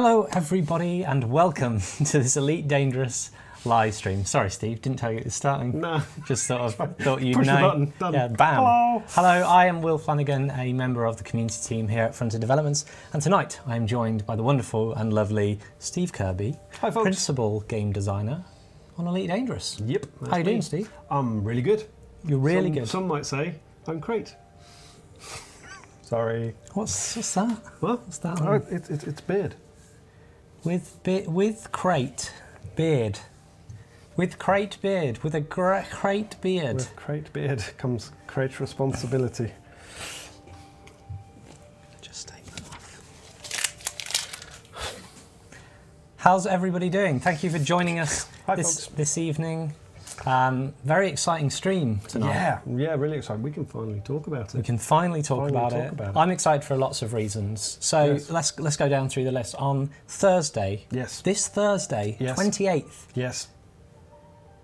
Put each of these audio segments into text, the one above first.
Hello, everybody, and welcome to this Elite Dangerous live stream. Sorry, Steve, didn't tell you it was starting. No. Just sort of thought you'd Push the know. button, done. Yeah, bam. Hello. Hello, I am Will Flanagan, a member of the community team here at Frontier Developments, and tonight I am joined by the wonderful and lovely Steve Kirby, Hi, folks. principal game designer on Elite Dangerous. Yep. How you doing, Steve? I'm really good. You're really some, good. Some might say I'm great. Sorry. What's, what's that? What? What's that? Oh, it, it, it's beard. With be- with Krait beard, with Krait beard, with a gra- Krait beard. With great beard comes Krait responsibility. Just take that off. How's everybody doing? Thank you for joining us Hi, this, folks. this evening. Um, very exciting stream tonight. Yeah, yeah, really excited. We can finally talk about it. We can finally talk, Finally about, talk it. about it. I'm excited for lots of reasons. So Yes. let's let's go down through the list. On Thursday, Yes. this Thursday, Yes. 28th, Yes,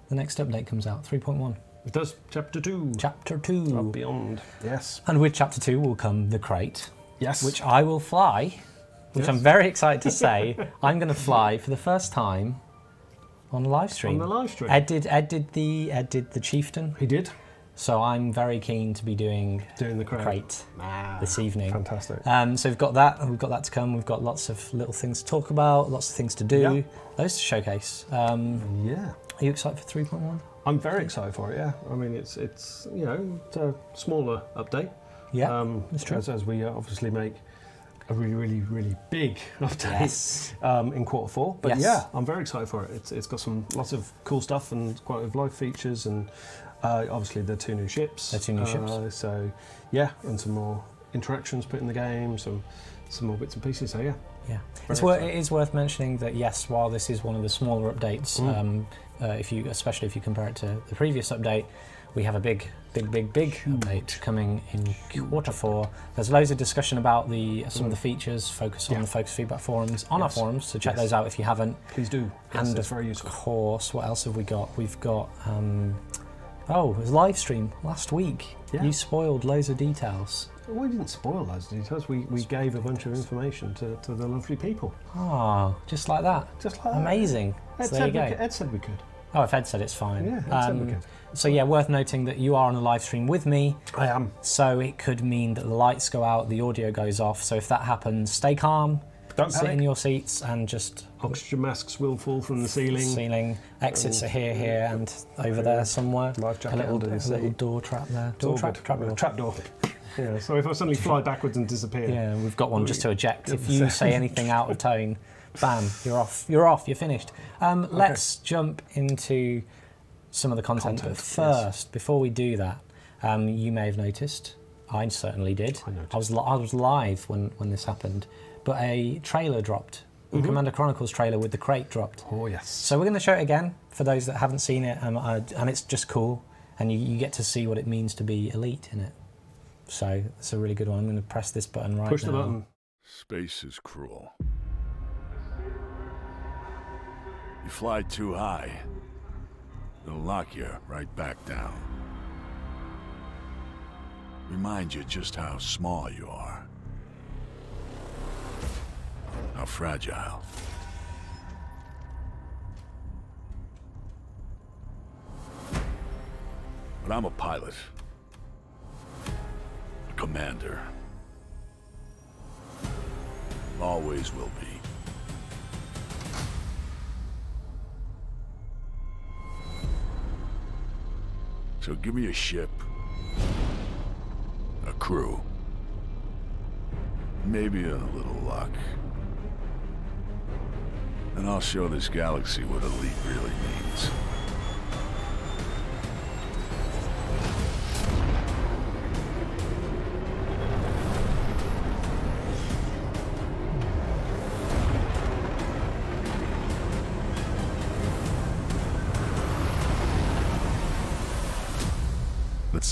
the next update comes out, 3.1, it does. Chapter two. Chapter 2. Up beyond. Yes. And with Chapter 2 will come the Krait, Yes. which I will fly, which Yes. I'm very excited to say. I'm going to fly for the first time on the live stream. on the live stream. Ed did, Ed did the Ed did the chieftain, he did so I'm very keen to be doing doing the Krait. Krait Ah, this evening. Fantastic. Um, so we've got that, and we've got that to come. We've got lots of little things to talk about, lots of things to do, Yeah. those to showcase. Um, yeah. are you excited for 3.1? I'm very excited for it. Yeah. I mean, it's it's you know it's a smaller update. Yeah, um, that's true. As, as we obviously make a really, really, really big update Yes. um, in quarter four. But Yes. yeah, I'm very excited for it. It's, it's got some lots of cool stuff and quite a lot of live features and uh, obviously the two new ships. The two new ships. Uh, so yeah, and some more interactions put in the game, some some more bits and pieces. So yeah, Yeah, Very it's wor- it is worth mentioning that yes, while this is one of the smaller updates, Mm. um, uh, if you especially if you compare it to the previous update, we have a big, big, big, big update coming in quarter four. There's loads of discussion about the some of the features. Focus on. Yeah. the focus feedback forums on our forums, so check Yes. those out if you haven't. please do. Yes, And it's of very Of useful. course, what else have we got? We've got. Um, Oh, it was live stream last week. Yeah. You spoiled loads of details. We didn't spoil those details. We, we gave a bunch of information to, to the lovely people. Oh, just like that. Just like that. Amazing. Ed, So there you said we go. could, Ed said we could. Oh, if Ed said it's fine. Yeah, Ed said we Um, could. So yeah, worth noting that you are on a live stream with me, I am. so it could mean that the lights go out, the audio goes off. So if that happens, stay calm, Don't sit in your seats, and just Oxygen masks will fall from the ceiling. ceiling. Exits And- are here, here, and over there somewhere. Life A little, a little door trap there. Door trap, trap door. Trap door. Yeah, so if I suddenly fly backwards and disappear. Yeah, we've got one just to eject. If you say anything out of tone, bam, you're off. You're off. You're finished. Um, Let's jump into some of the content. Content, but yes. first, before we do that, um, you may have noticed. I certainly did. I noticed. was I was live when when this happened, but a trailer dropped. Mm-hmm. Commander Chronicles trailer with the Krait dropped. Oh, yes. So we're going to show it again for those that haven't seen it, um, uh, and it's just cool, and you, you get to see what it means to be elite in it. So it's a really good one. I'm going to press this button right Push now. the button. Space is cruel. You fly too high, it'll lock you right back down. Remind you just how small you are, how fragile. But I'm a pilot, a commander. Always will be. So give me a ship, a crew, maybe a little luck. And I'll show this galaxy what elite really means.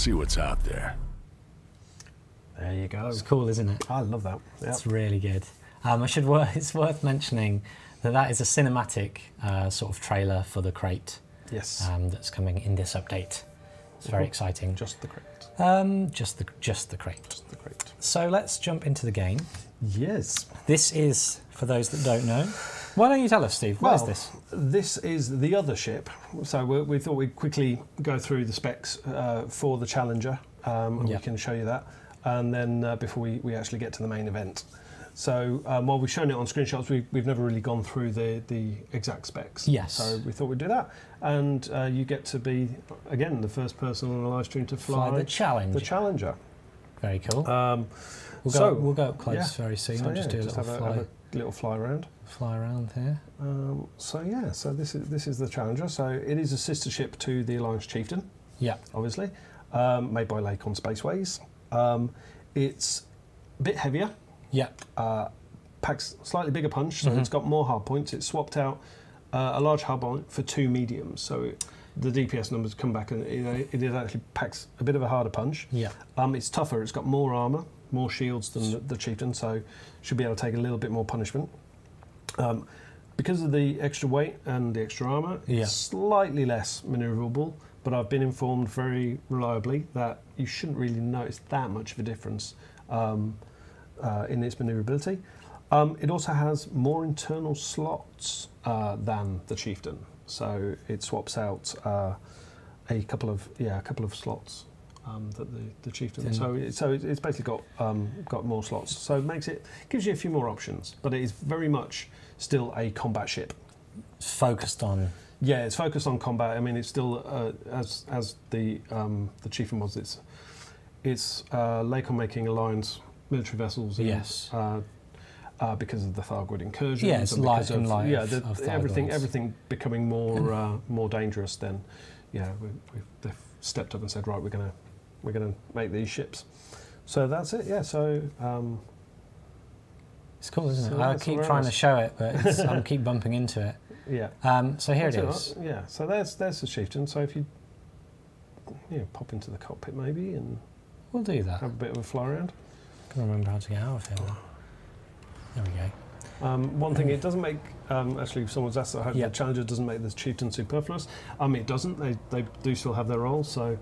See what's out there. There you go. It's cool, isn't it? I love that. Yeah. It's really good. Um, I should. It's worth mentioning that that is a cinematic uh, sort of trailer for the Krait Yes. um, that's coming in this update. It's very Mhm. exciting. Just the Krait. Um, just the just the Krait. Just the Krait. So let's jump into the game. Yes. This is, for for those that don't know. Why don't you tell us, Steve? What is Well, this? This is the other ship. So we, we thought we'd quickly go through the specs uh, for the Challenger, um, and Yeah. we can show you that. And then uh, before we, we actually get to the main event. So um, while we've shown it on screenshots, we, we've never really gone through the, the exact specs. Yes. So we thought we'd do that. And uh, you get to be, again, the first person on the live stream to fly, Fly the challenge. the Challenger. Very cool. Um, we'll, go, so, we'll go up close yeah. very soon. so I'll just yeah, do a little have, fly, a, have a little fly around. fly around here. Um, so yeah, so this is this is the Challenger. So it is a sister ship to the Alliance Chieftain, Yeah. obviously, um, made by Lakon Spaceways. Um, it's a bit heavier, Yeah. uh, packs slightly bigger punch, so Mhm. it's got more hard points. It's swapped out uh, a large hard point for two mediums, so it, the DPS numbers come back and it, it is actually packs a bit of a harder punch. Yeah. Um, it's tougher. It's got more armor, more shields than the, the chieftain, so should be able to take a little bit more punishment. Um, because of the extra weight and the extra armor, Yeah. it's slightly less maneuverable. But I've been informed very reliably that you shouldn't really notice that much of a difference um, uh, in its maneuverability. Um, it also has more internal slots uh, than the chieftain, so it swaps out uh, a couple of yeah a couple of slots um, that the, the chieftain. Then- So it, so it's basically got um, got more slots. So it makes it gives you a few more options, but it is very much still a combat ship. It's focused on. Yeah, it's focused on combat. I mean, it's still uh, as as the um, the chieftain was. It's it's uh, Lakon making alliance military vessels. and, Yes. Uh, uh, because of the Thargoid incursions. Yeah, it's life and light because in of, light Yeah, the, everything Thargoids. everything becoming more uh, more dangerous. Then, yeah, we, we, they've stepped up and said, right, we're gonna we're gonna make these ships. So that's it. Yeah. So um, It's cool, isn't it? I keep trying to show it, but it's, I keep bumping into it. yeah. Um, so here it That's is. right. Yeah. So there's there's the chieftain. So if you yeah pop into the cockpit maybe and We'll do that. have a bit of a fly around. Can't remember how to get out of here. There we go. Um, one thing it doesn't make um, actually someone's asked I hope Yeah. the challenger doesn't make the chieftain superfluous. Um, it doesn't. They they do still have their role. So,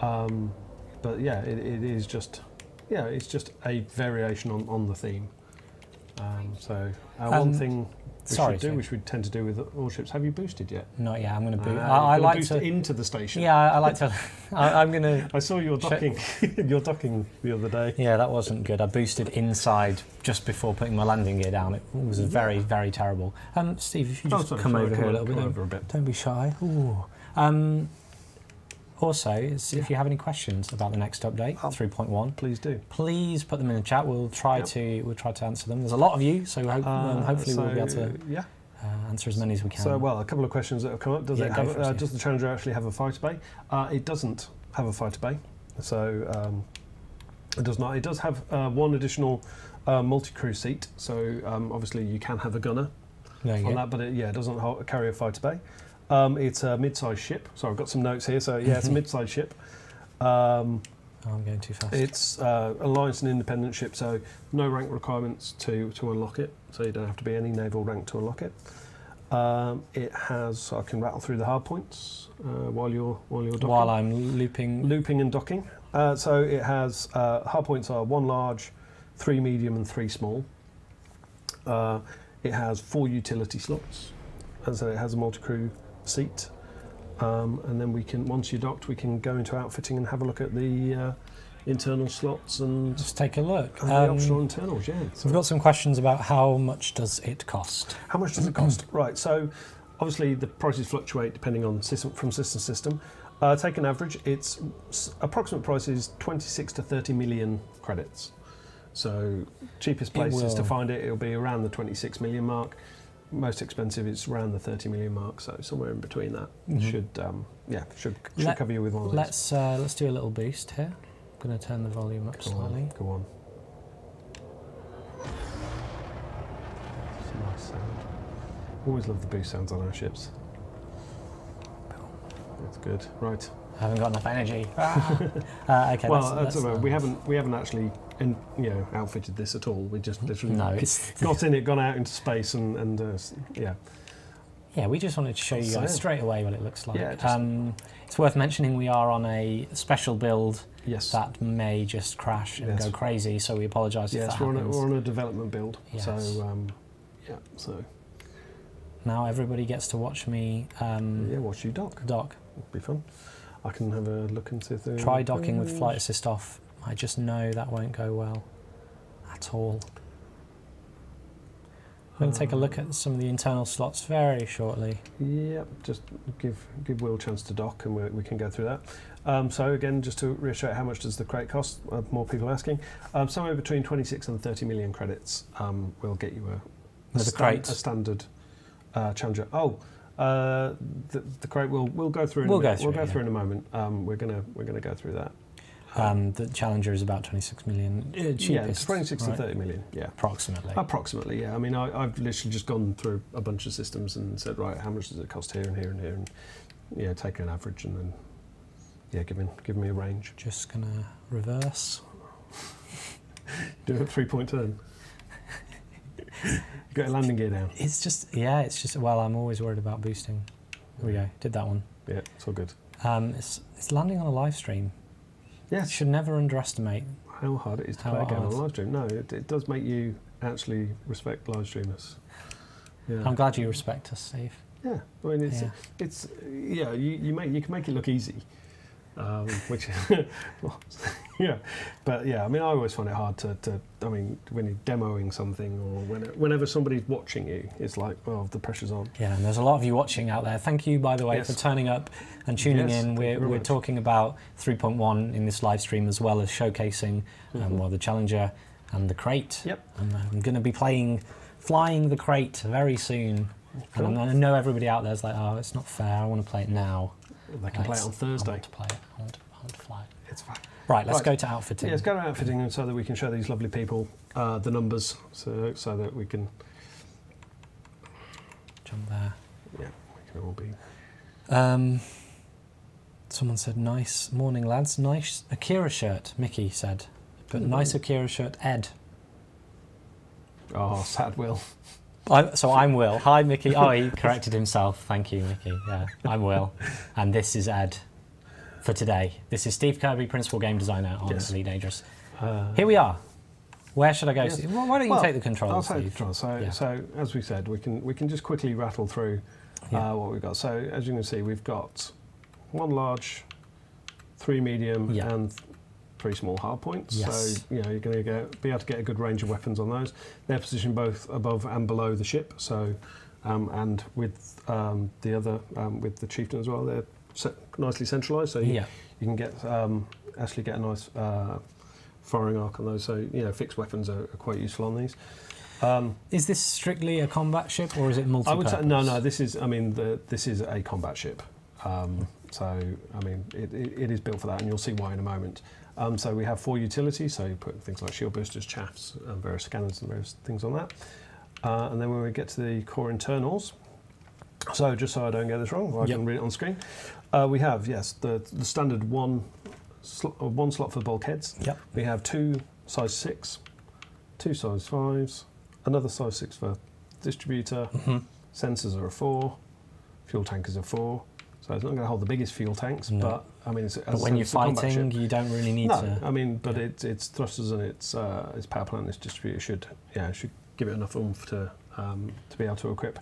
um, but yeah, it, it is just yeah, it's just a variation on, on the theme. Um, so uh, Um, one thing we sorry, should do, Steve. which we tend to do with all ships, have you boosted yet? Not yet. I'm going to boot. Ah, I, I like boost to. into the station. Yeah, I, I like to. I, I'm going to. I saw your docking, your docking the other day. Yeah, that wasn't good. I boosted inside just before putting my landing gear down. It was very, very terrible. Um, Steve, if you Oh, just sorry, come sorry, over here a little bit, over a bit. don't be shy. Ooh. Um, also, it's, if you have any questions about the next update, Oh. 3.1, Please do. please put them in the chat. We'll try Yep. to we'll try to answer them. There's a lot of you, so hope, um, Uh, hopefully we'll be able to Yeah. uh, answer as many as we can. So, well, a couple of questions that have come up. Does Yeah, it have? it, uh, does the Challenger actually have a fighter bay? Uh, it doesn't have a fighter bay. So um, it does not. It does have uh, one additional uh, multi-crew seat. So um, obviously you can have a gunner on that, but it, yeah, it doesn't carry a fighter bay. Um, it's a mid-sized ship. So I've got some notes here. So yeah, it's a mid-sized ship. Um, Oh, I'm going too fast. it's uh, alliance and independent ship, so no rank requirements to, to unlock it. So you don't have to be any naval rank to unlock it. Um, it has. So I can rattle through the hard points uh, while you're while you're docking. While I'm looping. looping and docking. Uh, so it has uh, hard points are one large, three medium, and three small. Uh, it has four utility slots, and so it has a multi-crew seat. Um, and then we can, once you're docked, we can go into outfitting and have a look at the uh, internal slots and, Just take a look. and the Um, optional internals. Yeah. So We've got some questions about how much does it cost? How much does it cost? right. So obviously the prices fluctuate depending on system from system to system. Uh, take an average. Its approximate price is 26 to 30 million credits. So cheapest places to find it, it'll be around the 26 million mark. Most expensive, is around the 30 million mark. So somewhere in between that Mhm. should, um, yeah, should, should Let- cover you with one of. Let's uh, let's do a little boost here. I'm going to turn the volume up Go slightly. on. Go on. It's a nice sound. Always love the boost sounds on our ships. That's good. Right. I haven't got enough energy. Ah. uh, okay, well, that's, that's, that's we haven't we haven't actually in, you know outfitted this at all. We just literally No, it's got in it, gone out into space, and and uh, yeah. yeah. We just wanted to show you guys straight away what it looks like. Yeah, um, it's worth mentioning we are on a special build Yes. that may just crash and Yes. go crazy. So we apologise if yes, that we're on, a, we're on a development build. Yes. So um, Yeah. So Now everybody gets to watch me um, yeah, watch you dock. dock. It'll be fun. I can have a look into the. Try docking with flight assist off. I just know that won't go well at all. I'm going to take a look at some of the internal slots very shortly. Yep, just give give Will a chance to dock, and we, we can go through that. Um, so again, just to reiterate, how much does the Krait cost? Uh, more people asking. Um, somewhere between 26 and 30 million credits um, will get you a, a, With the stan- Krait. a standard uh, Challenger. Oh, uh, the, the Krait we'll we'll go through. In We'll a go minute. through We'll go yeah. through in a moment. Um, we're gonna we're gonna go through that. Um, the Challenger is about 26 million. Uh, yeah, cheapest, 26 right? to 30 million. Yeah. Approximately. Approximately, yeah. I mean, I, I've literally just gone through a bunch of systems and said, right, how much does it cost here and here and here, and yeah, take an average and then yeah, give me give me a range. Just going to reverse. Do a three point turn. Get a landing gear down. It's just, yeah, it's just, well, I'm always worried about boosting. Here we go, did that one. Yeah, it's all good. Um, it's, it's landing on a live stream. Yes. Should never underestimate. How hard it is to play a game on a live stream. No, it, it does make you actually respect live streamers. Yeah. I'm glad you respect us, Steve. Yeah, I mean it's Yeah. it's yeah you, you make you can make it look easy, um, which well, yeah, but yeah I mean I always find it hard to, to I mean when you're demoing something or when, whenever somebody's watching you it's like oh the pressure's on. Yeah, and there's a lot of you watching out there. Thank you, by the way, Yes. for turning up and tuning Yes, in. We're, we're much. talking about 3.1 in this live stream as well as showcasing Mhm. um, well, the Challenger and the Krait. Yep. And I'm going to be playing Flying the Krait very soon. Cool. And I know everybody out there's like, oh, it's not fair. I want to play it now. They can play it on I Thursday. want to play it. I want to, I want to fly it. It's fine. Right, let's Right. go to outfitting. Yeah, let's go to outfitting so that we can show these lovely people uh, the numbers so so that we can Jump there. yeah we can all be Um, someone said, nice morning, lads. Nice Akira shirt, Mickey said. But Mhm. nice Akira shirt, Ed. oh sad Will. I, so I'm Will. Hi, Mickey. Oh, he corrected himself. Thank you, Mickey. Yeah, I'm Will. And this is Ed for today. This is Steve Kirby, Principal Game Designer on Yes. Elite Dangerous. Uh, Here we are. Where should I go? Yes. Well, why don't you Well, take the controls, I'll take the controls. So, Yeah. so as we said, we can we can just quickly rattle through Yeah. uh, what we've got. So as you can see, we've got one large, three medium, Yeah. and three small hard points. Yes. So you know you're going to get be able to get a good range of weapons on those. They're positioned both above and below the ship. So um, and with um, the other um, with the chieftain as well, they're set nicely centralised. So you, Yeah. you can get um, actually get a nice uh, firing arc on those. So you know fixed weapons are, are quite useful on these. Um, Is this strictly a combat ship or is it I would say no, no. This is, I mean, the, this is a combat ship. Um, so, I mean, it, it, it is built for that, and you'll see why in a moment. Um, so we have four utilities. So you put things like shield boosters, chaffs, and various scanners and various things on that. Uh, and then when we get to the core internals, so just so I don't get this wrong, I Yep. can read it on screen. Uh, we have yes, the the standard one slot, uh, one slot for bulkheads. Yep. We have two size six, two size fives, another size six for distributor. hmm Sensors are a four, fuel tankers are four. So it's not going to hold the biggest fuel tanks, No. but I mean, it's, But when you're it's a combat fighting, you don't really need no, to. I mean, but yeah. it's its thrusters and its uh, its power plant, its distributor should yeah should give it enough oomph to um, to be able to equip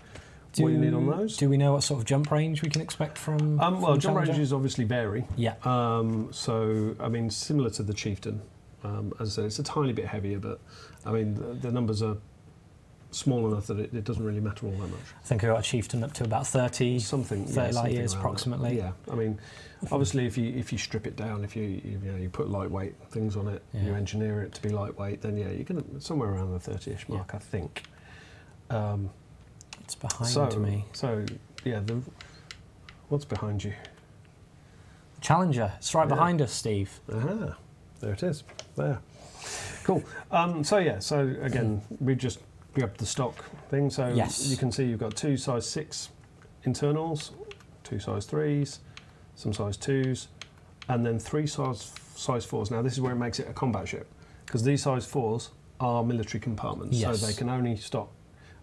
what you need on those. Do we know what sort of jump range we can expect from? um, well, from jump Challenger? ranges obviously vary. Yeah. Um, so I mean, similar to the Chieftain, um, as I said, it's a tiny bit heavier, but I mean the, the numbers are small enough that it, it doesn't really matter all that much. I think I got a chieftain up to about 30. Something, 30 yeah, light something years that. approximately. Yeah, I mean, obviously, if you if you strip it down, if you you, you know you put lightweight things on it, you engineer it to be lightweight, then yeah, you're gonna somewhere around the thirty-ish Yeah. mark, I think. Um, It's behind so me. so yeah, the what's behind you? Challenger. It's right Yeah. behind us, Steve. Aha, there it is. There. Cool. Um, so yeah, so again, we just we up the stock thing. So Yes. you can see you've got two size six internals, two size threes, some size twos, and then three size size fours. Now this is where it makes it a combat ship because these size fours are military compartments, Yes. so they can only stop.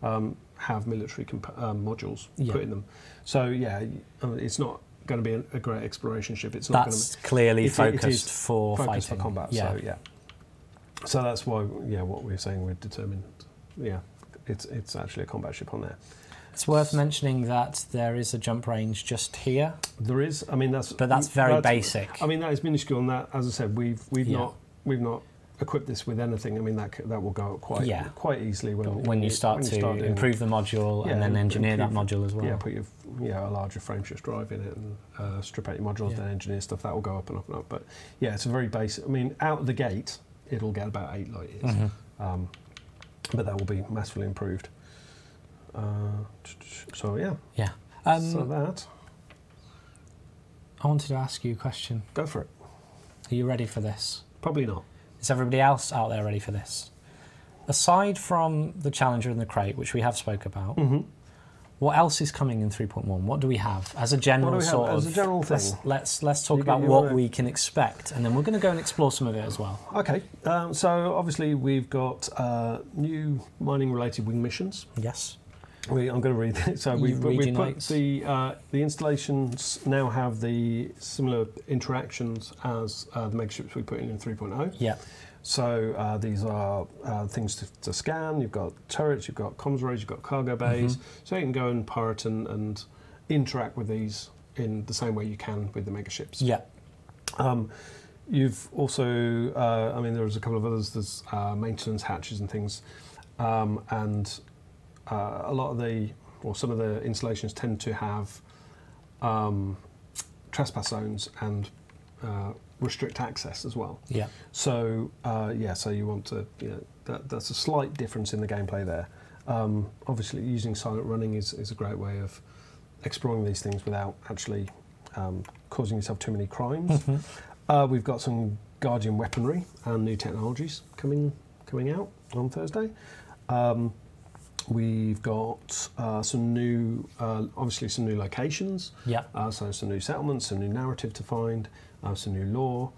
um, have military um, modules Yeah. put in them. So yeah, mean, it's not going to be a, a great exploration ship. It's not going to That's clearly it- it focused is for focused fighting. for combat. Yeah. So yeah. So that's why yeah, what we're saying we're determined. Yeah, it's it's actually a combat ship on there. It's worth mentioning that there is a jump range just here, There is, I mean, that's but that's very basic. I mean, that is minuscule, and that, as I said, we've we've Yeah. not we've not equipped this with anything. I mean, that that will go up quite Yeah. quite easily when when you start to doing- improve the module Yeah, and then engineer that module as well. Yeah, put your yeah a larger frameshift drive in it and uh, strip out your modules, then engineer stuff. That will go up and up and up. But yeah, it's a very basic. I mean, out of the gate, it'll get about eight light years, Mhm. um, but that will be massively improved. Uh, so yeah, Yeah. Um, so that I wanted to ask you a question. go for it. Are you ready for this? Probably not. Is everybody else out there ready for this? Aside from the Challenger and the Krait, which we have spoke about, Mm-hmm. What else is coming in 3.1? What do we have as a general sort as of a general Let's thing? let's, let's talk about what wanna- we can expect, and then we're going to go and explore some of it as well. Okay, um, so obviously we've got uh, new mining-related wing missions. Yes. We, I'm going to read it. So You we've, we've put the uh, the installations now have the similar interactions as uh, the megaships we put in in 3.0. Yeah. So uh, these are uh, things to, to scan. You've got turrets, you've got comms arrays, you've got cargo bays. Mm-hmm. So you can go and pirate and, and interact with these in the same way you can with the megaships. Yeah. Um, you've also, uh, I mean, there's a couple of others. There's uh, maintenance hatches and things, um, and uh, a lot of the, or some of the installations tend to have um, trespass zones and uh, restrict access as well. Yeah. So uh, yeah, so you want to, you know, that, that's a slight difference in the gameplay there. Um, obviously, using silent running is, is a great way of exploring these things without actually um, causing yourself too many crimes. Mhm. Uh, we've got some Guardian weaponry and new technologies coming coming out on Thursday. Um, we've got uh, some new, uh, obviously some new locations. Yeah. Uh, so some new settlements, some new narrative to find, some new lore.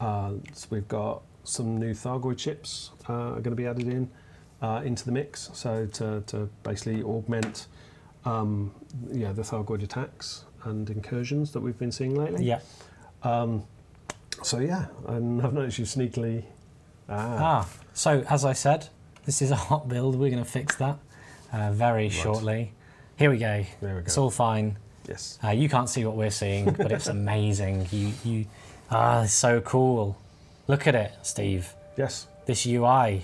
Uh, so we've got some new Thargoid ships uh, are going to be added in uh, into the mix. So to, to basically augment, um, yeah, the Thargoid attacks and incursions that we've been seeing lately. Yeah. Um, so yeah, and I've noticed you sneakily. Ah, Ah, so as I said, this is a hot build. We're going to fix that uh, very shortly. Here we go. There we go. It's all fine. Yes. Uh, you can't see what we're seeing, but it's amazing. You, you, ah, it's so cool. Look at it, Steve. Yes. This UI.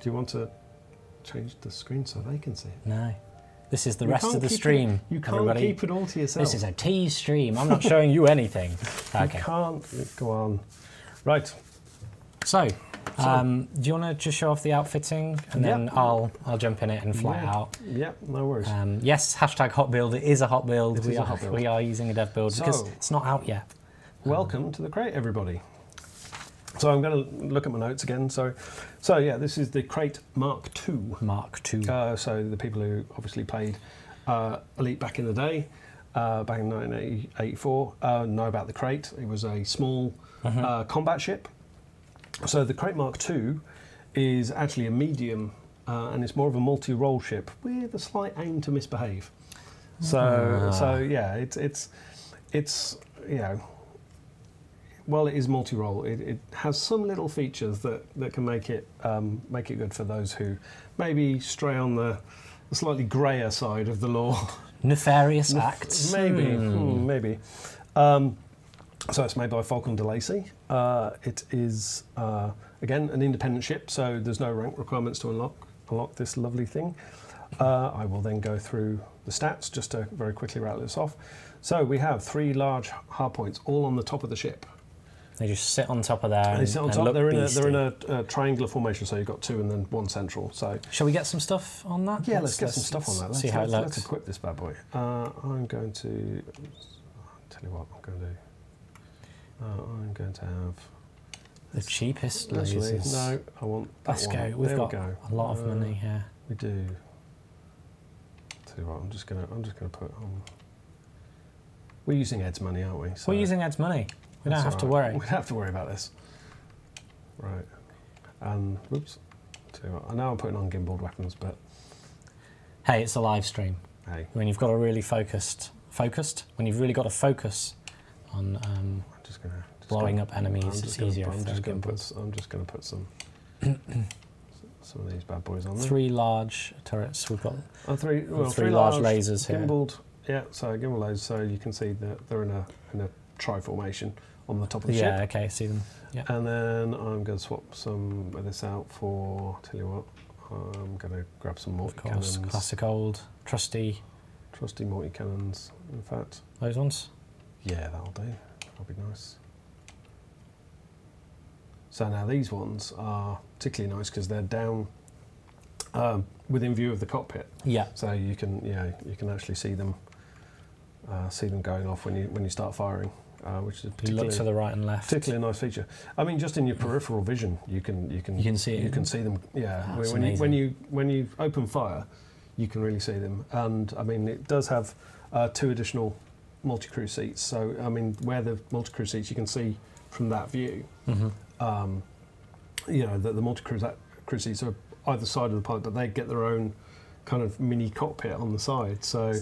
Do you want to change the screen so they can see it? No, this is the You rest of the keep it- stream. you can't everybody. keep it all to yourself. This is a tease stream. I'm not showing you anything. Okay. You can't. Go on. Right. So, um, do you want to just show off the outfitting, and then Yep. I'll I'll jump in it and fly Yeah. out. Yeah. No worries. Um, yes, hashtag hot build. It is a hot build. It we is a are hot build. we are using a dev build because it's not out yet. Welcome to the Krait, everybody. So I'm going to look at my notes again. So, so yeah, this is the Krait Mark II. Mark two. Uh, so the people who obviously played uh, Elite back in the day, uh, back in 1984, uh, know about the Krait. It was a small Mm-hmm. uh, combat ship. So the Krait Mark II is actually a medium, uh, and it's more of a multi-role ship with a slight aim to misbehave. So, Ah. so yeah, it's it's it's you know. Well, it is multi-role. It, it has some little features that, that can make it um, make it good for those who maybe stray on the, the slightly grayer side of the law. Nefarious acts. Maybe, Hmm. hmm, maybe. Um, so it's made by Faulcon DeLacy. Uh, it is uh, again an independent ship, so there's no rank requirements to unlock unlock this lovely thing. Uh, I will then go through the stats just to very quickly rattle this off. So we have three large hard points, all on the top of the ship. They just sit on top of there. They And, sit on top. They're in, a, they're in a, uh, triangular formation, so you've got two and then one central. So Shall we get some stuff on that? yeah, let's, get some stuff on that. Let's, see how let's, it let's equip this bad boy. Uh, I'm going to tell you what I'm going to do. Uh, I'm going to have the cheapest lasers. no, I want Let's one. go. We've there got we go. a lot of Uh, money here. We do. Tell you what, I'm just gonna, I'm just gonna put on. We're using Ed's money, aren't we? So We're using Ed's money. We don't have to worry. We don't have to worry about this. Right. And whoops. Tell you what, I know I'm putting on gimbaled weapons, but Hey, it's a live stream. hey, When you've got a really focused, focused. When you've really got to focus on um, just gonna just blowing gonna- up enemies, it's gonna- easier I'm just gonna put. I'm just gonna put some some of these bad boys on there. Three large turrets. We've got Oh, three, well, three large lasers here. gimbaled, yeah, so gimbal lasers, so you can see that they're in a in a tri formation on the top of the yeah. ship. Yeah. Okay, see them. Yeah. And then I'm going to swap some of this out for. Tell you what, I'm going to grab some course, cannons, classic old, trusty. trusty multi cannons. In fact, Those ones. yeah, that'll do. That'll be nice. So now these ones are particularly nice because they're down um, within view of the cockpit. Yeah. So you can, yeah, you can actually see them, uh, see them going off when you when you start firing, uh, which is a particularly, to the right and left. particularly nice feature. I mean, just in your peripheral vision, you can you can You can see it. you can see them. Yeah, Ah, when, that's when you when you when you open fire, you can really see them. And I mean, it does have uh, two additional multi-crew seats. So I mean, where the multi-crew seats, you can see from that view. hmm Um, you know, that the multi-crew that- crew seats are either side of the pilot, but they get their own kind of mini cockpit on the side. So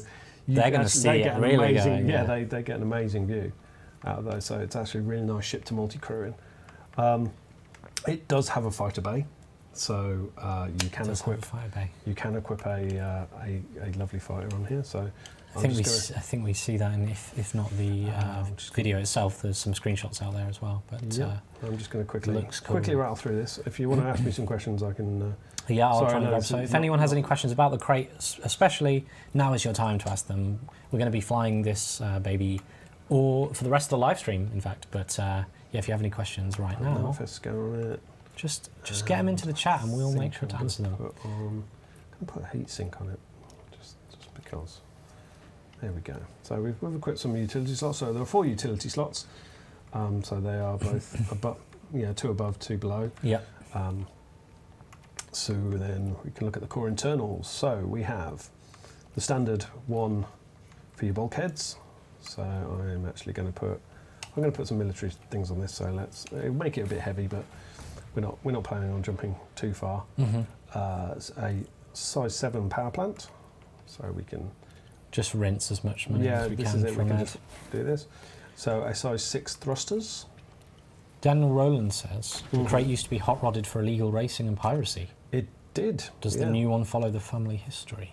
They're gonna see they it get an really amazing, going, yeah, yeah. they, they get an amazing view out of those. So it's actually a really nice ship to multi-crew in. Um, it does have a fighter bay, so uh, you can equip fire bay. you can equip a, uh, a a lovely fighter on here. So I think we, I think we see that, in if, if not the Uh, uh, video itself, there's some screenshots out there as well. But Yeah. uh, I'm just going to quickly Looks cool. quickly rattle through this. If you want to ask me some questions, I can. Uh, yeah, I'll Sorry, try and grab. So if anyone has any questions about the Krait, especially now is your time to ask them. We're going to be flying this uh, baby, or for the rest of the live stream, in fact. But uh, yeah, if you have any questions right now, on it. Just just get them into the chat, and we'll make sure to answer them. Put on, I'm going to put a heat sink on it, just, just because. There we go. So we've, we've equipped some utility slots. So there are four utility slots. Um, so they are both above, yeah, two above, two below. Yeah, Um, so then we can look at the core internals. So we have the standard one for your bulkheads. So I'm actually going to put I'm going to put some military things on this. So let's make it a bit heavy, but we're not we're not planning on jumping too far. hmm Uh, it's a size seven power plant, so we can just rinse as much money yeah as we this can is it. We can just do this. So a size six thrusters. Daniel Rowland says the Mhm. Krait used to be hot rodded for illegal racing and piracy. It did. Does yeah. the new one follow the family history?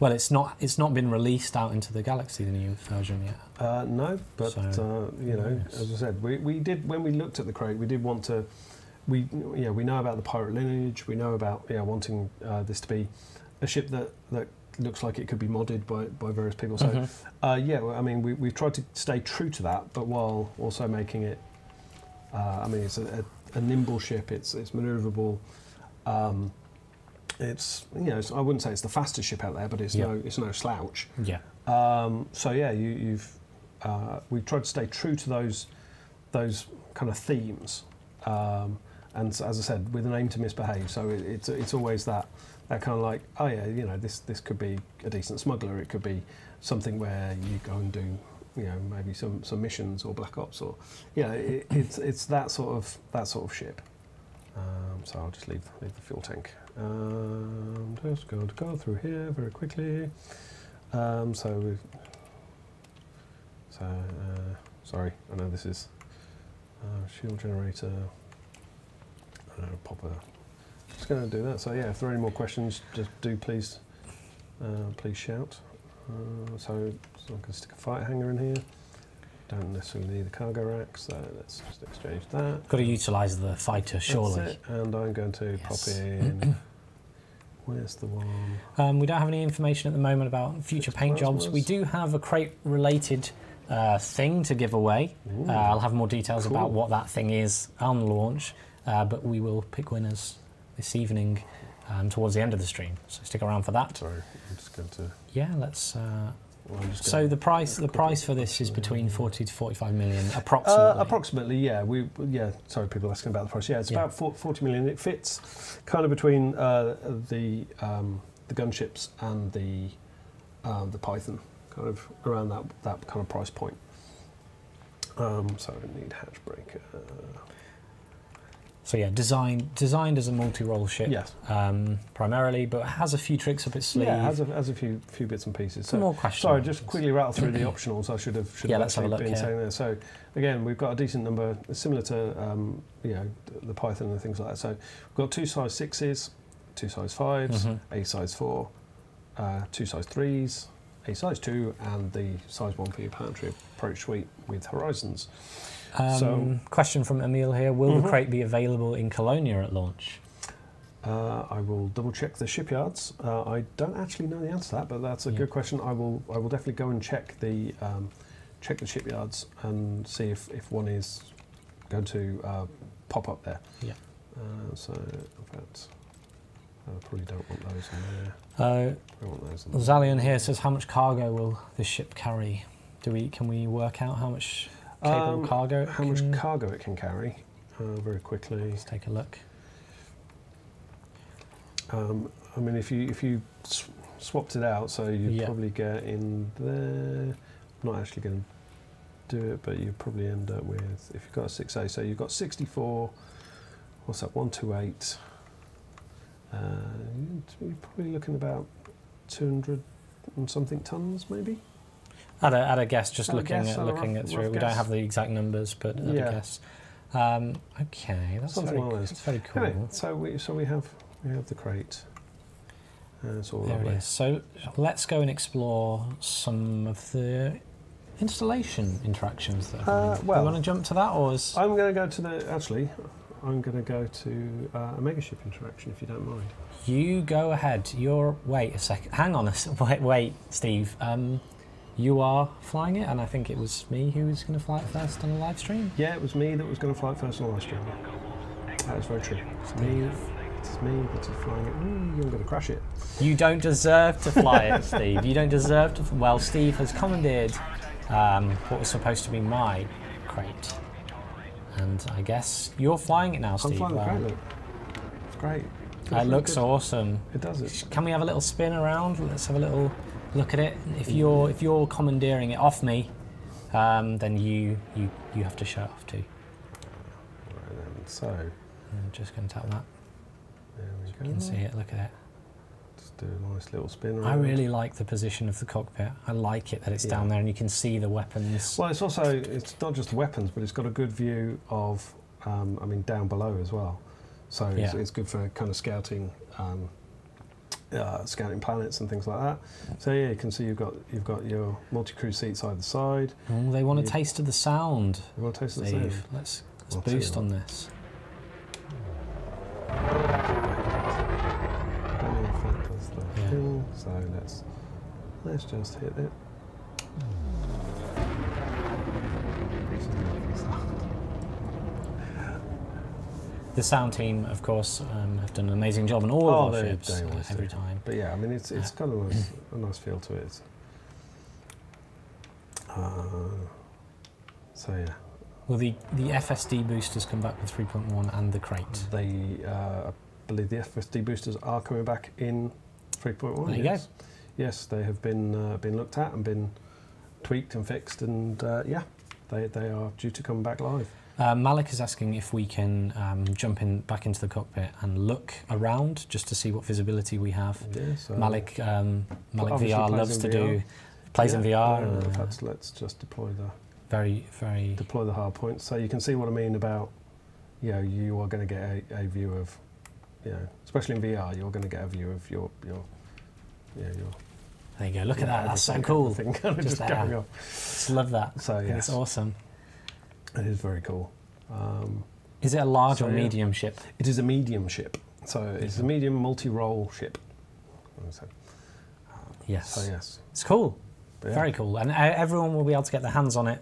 Well, it's not. It's not been released out into the galaxy, the new version yet. Uh, no, but So, uh, you know, yes. as I said, we, we did when we looked at the Krait, we did want to. We yeah, we know about the pirate lineage. We know about yeah wanting uh, this to be a ship that, that looks like it could be modded by, by various people. So Mhm. uh, yeah, I mean we we've tried to stay true to that, but while also making it. Uh, I mean, it's a, a, a nimble ship. It's it's manoeuvrable. Um, it's you know it's, I wouldn't say it's the fastest ship out there, but it's Yeah. no it's no slouch. Yeah. Um, so yeah, you, you've uh, we've tried to stay true to those those kind of themes, um, and as I said, with an aim to misbehave. So it, it's it's always that that kind of like, oh yeah, you know, this this could be a decent smuggler. It could be something where you go and do, you know, maybe some, some missions or black ops or, yeah, it, it's it's that sort of that sort of ship. Um, so I'll just leave leave the fuel tank. Um, just going to go through here very quickly. Um, so we so uh, sorry, I know this is uh, shield generator. I don't know, pop a. Just going to do that. So yeah, if there are any more questions, just do please uh, please shout. Uh, so, so I can stick a fight hanger in here. Don't necessarily need the cargo rack, so let's just exchange that. Got to utilise the fighter, surely. And I'm going to Yes. pop in. Where's the one? Um, we don't have any information at the moment about future paint jobs. We do have a Krait-related uh, thing to give away. Uh, I'll have more details about what that thing is on launch, uh, but we will pick winners this evening um, towards the end of the stream. So stick around for that. Sorry, I'm just going to. Yeah, let's. Uh, well, so the price, the price for this is between 40 to 45 million, approximately. Uh, approximately, yeah. We yeah. Sorry, people asking about the price. Yeah, it's Yeah. about 40 million. It fits kind of between uh, the um, the gunships and the um, the Python, kind of around that that kind of price point. Um, so I need hatch breaker. So yeah, designed designed as a multi-role ship, Yes. um, primarily, but has a few tricks up its sleeve. Yeah, has a, has a few few bits and pieces. So more questions. Sorry, just quickly rattle through the optionals. I should have should Yeah, have let's have a look been saying there. So again, we've got a decent number, similar to um, you know the Python and things like that. So we've got two size sixes, two size 5s Mhm. a size four, uh, two size threes, a size two, and the size one for your planetary approach suite with horizons. Um, So- question from Emil here: Will Mhm. the Krait be available in Colonia at launch? Uh, I will double check the shipyards. Uh, I don't actually know the answer to that, but that's a Yeah. good question. I will. I will definitely go and check the um, check the shipyards and see if, if one is going to uh, pop up there. Yeah. Uh, so, fact, I probably don't want those in there. Uh, want those on there. Zalian here says, "How much cargo will this ship carry? Do we can we work out how much capable Um, cargo? How much can- cargo it can carry? Uh, very quickly. Let's take a look. Um, I mean, if you if you sw- swapped it out, so you'd Yeah. probably get in there. I'm not actually going to do it, but you probably end up with if you've got a six A, so you've got 64. What's that? One two eight. Uh, you're probably looking about 200 and something tons, maybe. At a, at a guess, just At looking guess, at looking rough- at through. rough We don't have the exact numbers, but at Yeah. a guess. Um, okay, that's Something very, that's very cool. Okay, so we so we have we have the Krait. Uh, it's all There lovely. is. So let's go and explore some of the installation interactions that. Uh, well- you want to jump to that, or is I'm going to go to the actually. I'm going to go to uh, a megaship interaction if you don't mind. you go ahead? You're wait a second. Hang on a s- wait, wait, Steve. Um, you are flying it, and I think it was me who was going to fly it first on the live stream. Yeah, it was me that was going to fly it first on the live stream. That is very true. It's me. It's me that is flying it. Ooh, I'm going to crash it. You don't deserve to fly it, Steve. You don't deserve to. Well, Steve has commandeered um, what was supposed to be my Krait, and I guess you're flying it now, I'm Steve. flying the Well, Krait. Look, it's great. It Feels looks good. awesome. It does it. Can we have a little spin around? Let's have a little look at it. If you're if you're commandeering it off me, um, then you you you have to show it off too. Right then. So I'm just going to tap that. there we go. You can see it. Look at it. Just do a nice little spin around. I really like the position of the cockpit. I like it that it's down there and you can see the weapons. Well, it's also it's not just weapons, but it's got a good view of, um, I mean, down below as well. So it's, Yeah. it's good for kind of scouting, um, uh, scouting planets and things like that. So yeah, you can see you've got you've got your multi-crew seats either side. Oh, they want a You- taste of the sound. You want to taste of the sound? Let's let's I'll boost on this. I don't know if that does the Yeah. So let's let's just hit it. This is lovely sound. The sound team, of course, um, have done an amazing job on all of Oh, our they- ships every do. time. But yeah, I mean, it's it's got a nice a nice feel to it. Uh, so yeah, Well, the, the FSD boosters come back with 3.1 and the Krait. they uh, I believe the FSD boosters are coming back in 3.1. There you yes. Yes, they have been uh, been looked at and been tweaked and fixed, and uh, yeah, they they are due to come back live. Uh, Malik is asking if we can um, jump in back into the cockpit and look around just to see what visibility we have. Yeah, so Malik um, Malik VR loves to VR. do plays in VR. Uh, and, uh, let's just deploy the very very deploy the hard points. So you can see what I mean about, you know, you are going to get a, a view of, you know, especially in VR, you're going to get a view of your your, yeah, your. there you go. Look at that. That's so cool. kind of Just just. Just love that. So think it's awesome. It is very cool. Um, Is it a large So, or medium ship? it is a medium ship, so it's a medium multi-role ship. So, Yes. so yes, It's cool. Yeah. Very cool. And uh, everyone will be able to get their hands on it.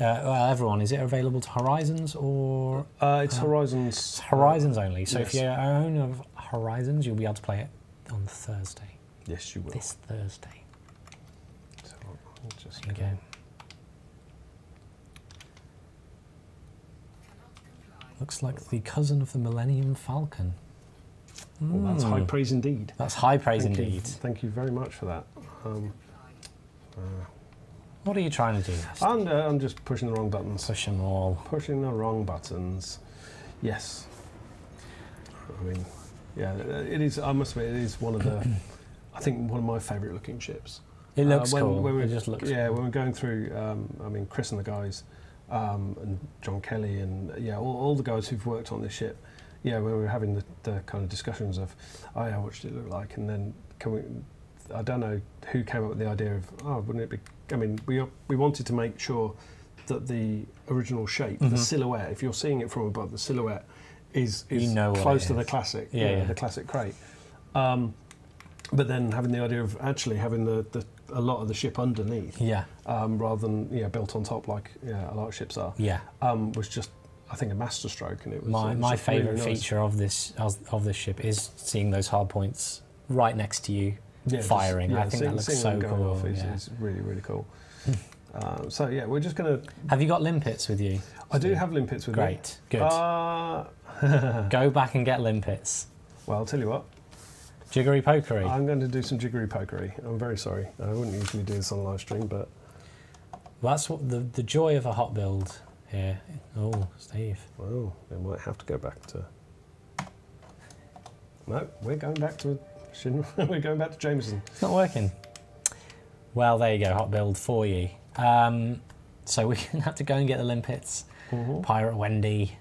Uh, well, everyone. Is it available to Horizons or Uh, it's Uh, Horizons. it's Horizons only? So if you're an owner of Horizons, you'll be able to play it on Thursday. Yes, you will. This Thursday. So just There you go. Looks like the cousin of the Millennium Falcon. Well, that's high Mm. praise indeed. That's high praise Thank indeed. You, thank you very much for that. Um, uh, What are you trying to do? I'm, uh, I'm just pushing the wrong buttons. Push them all. Pushing the wrong buttons. Yes. I mean, yeah, it is. I must admit, it is one of the. I think one of my favourite looking ships. It looks Uh, when, cool. When we, it just looks Yeah, cool. when we're going through, um, I mean, Chris and the guys, um, and John Kelly, and yeah, all, all the guys who've worked on this ship, yeah, we were having the, the kind of discussions of, oh yeah, what should it look like, and then can we, I don't know who came up with the idea of, oh, wouldn't it be? I mean, we we wanted to make sure that the original shape, Mhm. the silhouette, if you're seeing it from above, the silhouette is is You know close to the classic, Yeah, yeah. the classic Krait. Um, but then having the idea of actually having the, the a lot of the ship underneath, Yeah, um, rather than yeah built on top like yeah, a lot of ships are, yeah. um, was just I think a masterstroke, and it was My it was my just really favourite nice. feature of this of, this ship is seeing those hard points right next to you. Yeah, just- firing. I yeah, think that looks so cool, Off is, yeah. is really really cool. um, so yeah, we're just gonna. Have you got limpets with you? I do have limpets with me. Great, good. Uh, Go back and get limpets. well, I'll tell you what. Jiggery pokery. I'm going to do some jiggery pokery. I'm very sorry. I wouldn't usually do this on live stream, but Well, that's what the the joy of a hot build here. Oh, Steve. well, we might have to go back to. No, we're going back to. We're going back to Jameson. It's not working. Well, there you go, hot build for you. Um, so we're gonna have to go and get the limpets. Pirate Wendy.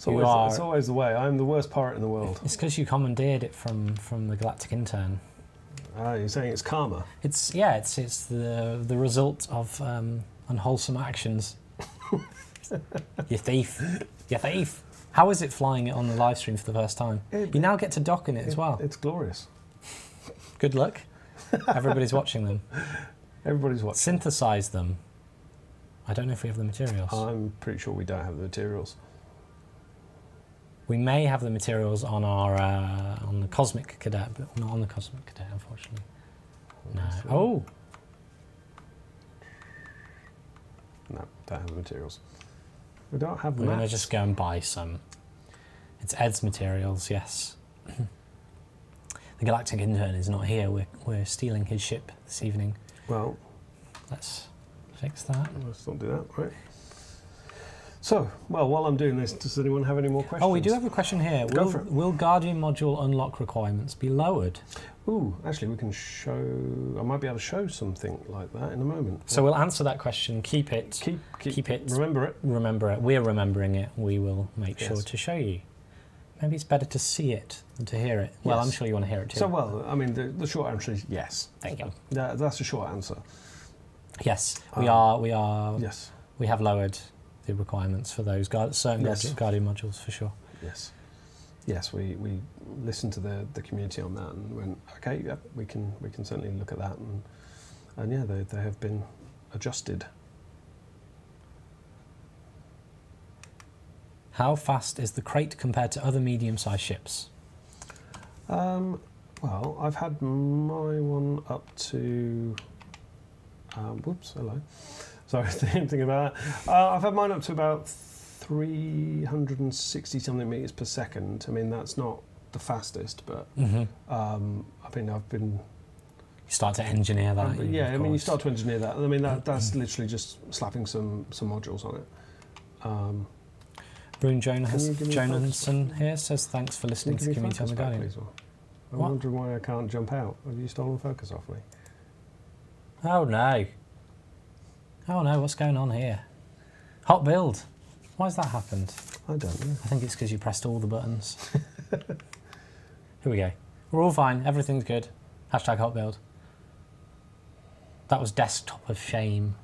It's always, are- it's always the way. I'm the worst pirate in the world. It's because you commandeered it from from the Galactic Intern. Ah, you're saying it's karma. It's yeah, it's it's the the result of um, unwholesome actions. you thief, you thief. How is it flying it on the live stream for the first time? It- you now get to dock in it as well. It's glorious. Good luck. Everybody's watching them. Everybody's watching. Synthesize them. I don't know if we have the materials. I'm pretty sure we don't have the materials. We may have the materials on our uh, on the Cosmic Cadet, but not on the Cosmic Cadet, unfortunately. No. Oh, No, don't have the materials. We don't have we're going to just go and buy some. It's Ed's materials, yes. the Galactic Intern is not here. We're, we're stealing his ship this evening. Well, Let's fix that. let's not do that, right? So, well, while I'm doing this, does anyone have any more questions? Oh, we do have a question here. Go Will, for it. will Guardian module unlock requirements be lowered? Ooh, actually, we can show. I might be able to show something like that in a moment. So we'll answer that question. Keep it. keep, keep, keep it. Remember it. remember it. We're remembering it. We will make sure to show you. Maybe it's better to see it than to hear it. Well, Yes. I'm sure you want to hear it too. So, well, I mean, the, the short answer is yes. there you go. That, that's the short answer. Yes, we Um, are. We are. Yes, We have lowered the requirements for those guard, certain Yes. Guardian modules for sure. yes, yes. We, we listened to the, the community on that and went, okay, yeah, we can we can certainly look at that and and yeah, they, they have been adjusted. How fast is the Krait compared to other medium-sized ships? Um, well, I've had my one up to. Um, whoops, hello. Sorry, thinking about that. Uh, I've had mine up to about 360 something meters per second. I mean, that's not the fastest, but Mm-hmm. um, I mean, I've been. You start to engineer that. yeah, I mean, you start to engineer that. I mean, that, that's literally just slapping some, some modules on it. Um, Brune Jonas, you give me a focus Jonathan here says thanks for listening give to me Community on the Guardian. I'm What? wondering why I can't jump out. Have you stolen focus off me? Oh no. Oh no, what's going on here? Hot build. Why has that happened? I don't know. I think it's because you pressed all the buttons. Here we go. We're all fine. Everything's good. Hashtag hot build. That was desktop of shame.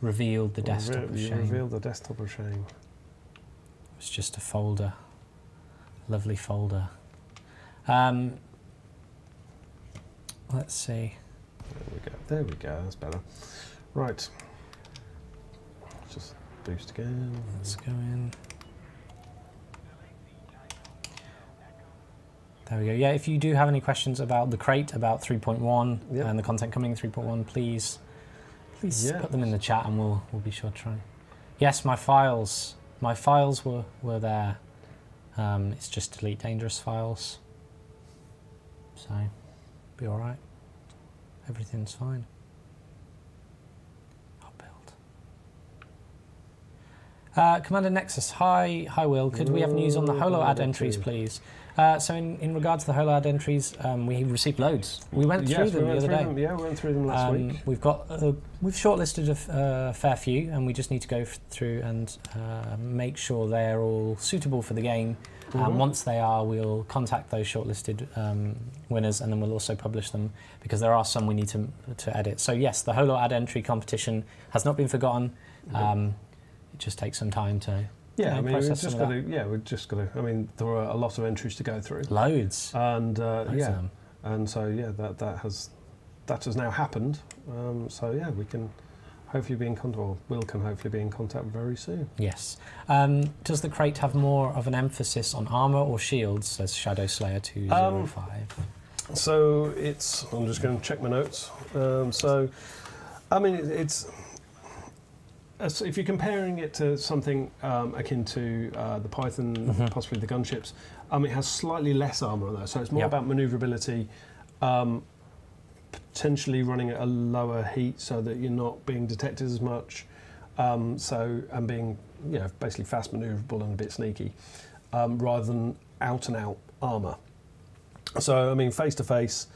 Revealed the desktop Reve- of shame. revealed the desktop of shame. It's just a folder. Lovely folder. Um, let's see. There we go. There we go. That's better. Right. Boost again. Let's go in. There we go. Yeah, if you do have any questions about the Krait, about 3.1 Yep. and the content coming 3.1, please, please Yeah. put them in the chat and we'll we'll be sure to try. Yes, my files, my files were were there. Um, it's just delete dangerous files. So, be all right. Everything's fine. Hot build. Uh, Commander Nexus, hi, hi Will. Could we have news on the Holo ad entries, please? Uh, so in, in regard to the Holo ad entries, um, we received loads. We went through yes, them we went the other day. them. Yeah, we went through them last Um, week. We've got uh, we've shortlisted a f- uh, fair few, and we just need to go through and uh, make sure they're all suitable for the game. Mhm. And once they are, we'll contact those shortlisted um, winners, and then we'll also publish them because there are some we need to to edit. So yes, the Holo ad entry competition has not been forgotten. Um, it just takes some time to Yeah, know, I mean, we've just got to. Yeah, we've just got to. I mean, there are a lot of entries to go through, loads. and uh, loads yeah, and so yeah, that that has that has now happened. Um, so yeah, we can hopefully be in contact. Or Will can hopefully be in contact very soon. Yes. Um, does the Krait have more of an emphasis on armor or shields? Says Shadow Slayer two zero Um. So it's. I'm just going to check my notes. Um, so, I mean, it, it's. Uh, so if you're comparing it to something um, akin to uh, the Python, Mhm. possibly the gunships, um, it has slightly less armor on there. So it's more Yep. about maneuverability, um, potentially running at a lower heat so that you're not being detected as much. Um, so and being, you know, basically fast maneuverable and a bit sneaky, um, rather than out and out armor. So I mean, face to face,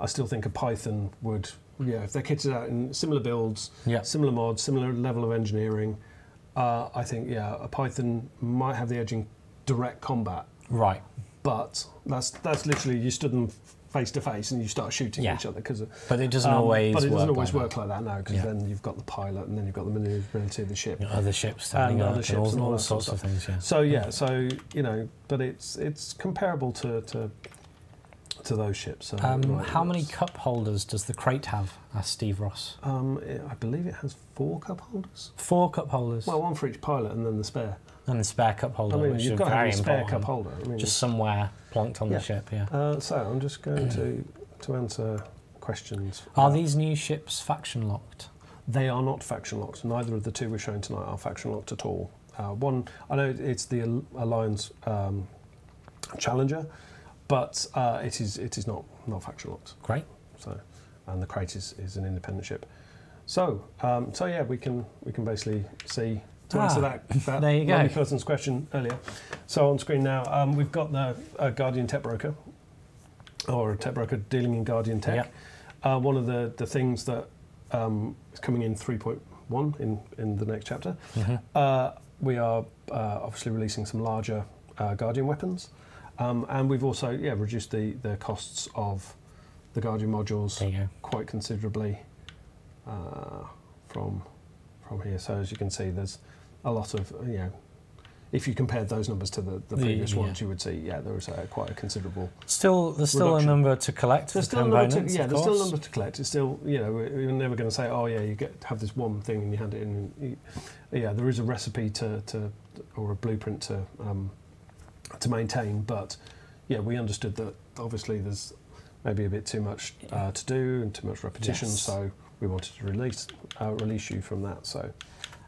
I still think a Python would, yeah, if they're kitted out in similar builds, Yeah. similar mods, similar level of engineering, uh, I think yeah, a Python might have the edge in direct combat, Right. but that's that's literally you stood them face to face and you start shooting Yeah. each other because. But it doesn't always But it doesn't work always like work like that now because Yeah. then you've got the pilot and then you've got the manoeuvrability of the ship. Other ships standing And other and ships all, and all all that sorts of things, yeah. So yeah, so you know, but it's it's comparable to to, to those ships. So, Um, right, how many cup holders does the Krait have? asked Steve Ross. Um, it, I believe it has four cup holders. Four cup holders Well, one for each pilot and then the spare. and the spare cup holder, I mean, you've got to have a spare cup holder. I mean, Just somewhere plonked on Yeah. the ship, yeah. uh, so I'm just going to to answer questions. Are Uh, these new ships faction locked? They are not faction locked. Neither of the two we're showing tonight are faction locked at all. Uh, one, I know it's the Alliance um, Challenger, but uh, it is it is not not faction locked. Great. So, and the Krait is, is an independent ship. So, um, so yeah, we can we can basically see to Ah, answer that, that there you go. person's question earlier. So on screen now, um, we've got the uh, Guardian Tech Broker, or a tech broker dealing in Guardian Tech. Yep. Uh, one of the, the things that um, is coming in 3.1 in, in the next chapter, Mhm. uh, we are uh, obviously releasing some larger uh, Guardian weapons, um, and we've also yeah reduced the, the costs of the Guardian modules There you go. quite considerably uh, from from here. So as you can see, there's a lot of you know. If you compared those numbers to the, the previous yeah. ones, you would see, yeah, there was a, quite a considerable. Still, there's still Reduction. a number to collect. There's still a number to, yeah, there's still a number to collect. It's still, you know, we're we're never going to say, oh yeah, you get have this one thing and you hand it in. And you, yeah, there is a recipe to, to or a blueprint to um, to maintain, but yeah, we understood that obviously there's maybe a bit too much uh, to do and too much repetition, Yes. so we wanted to release uh, release you from that. So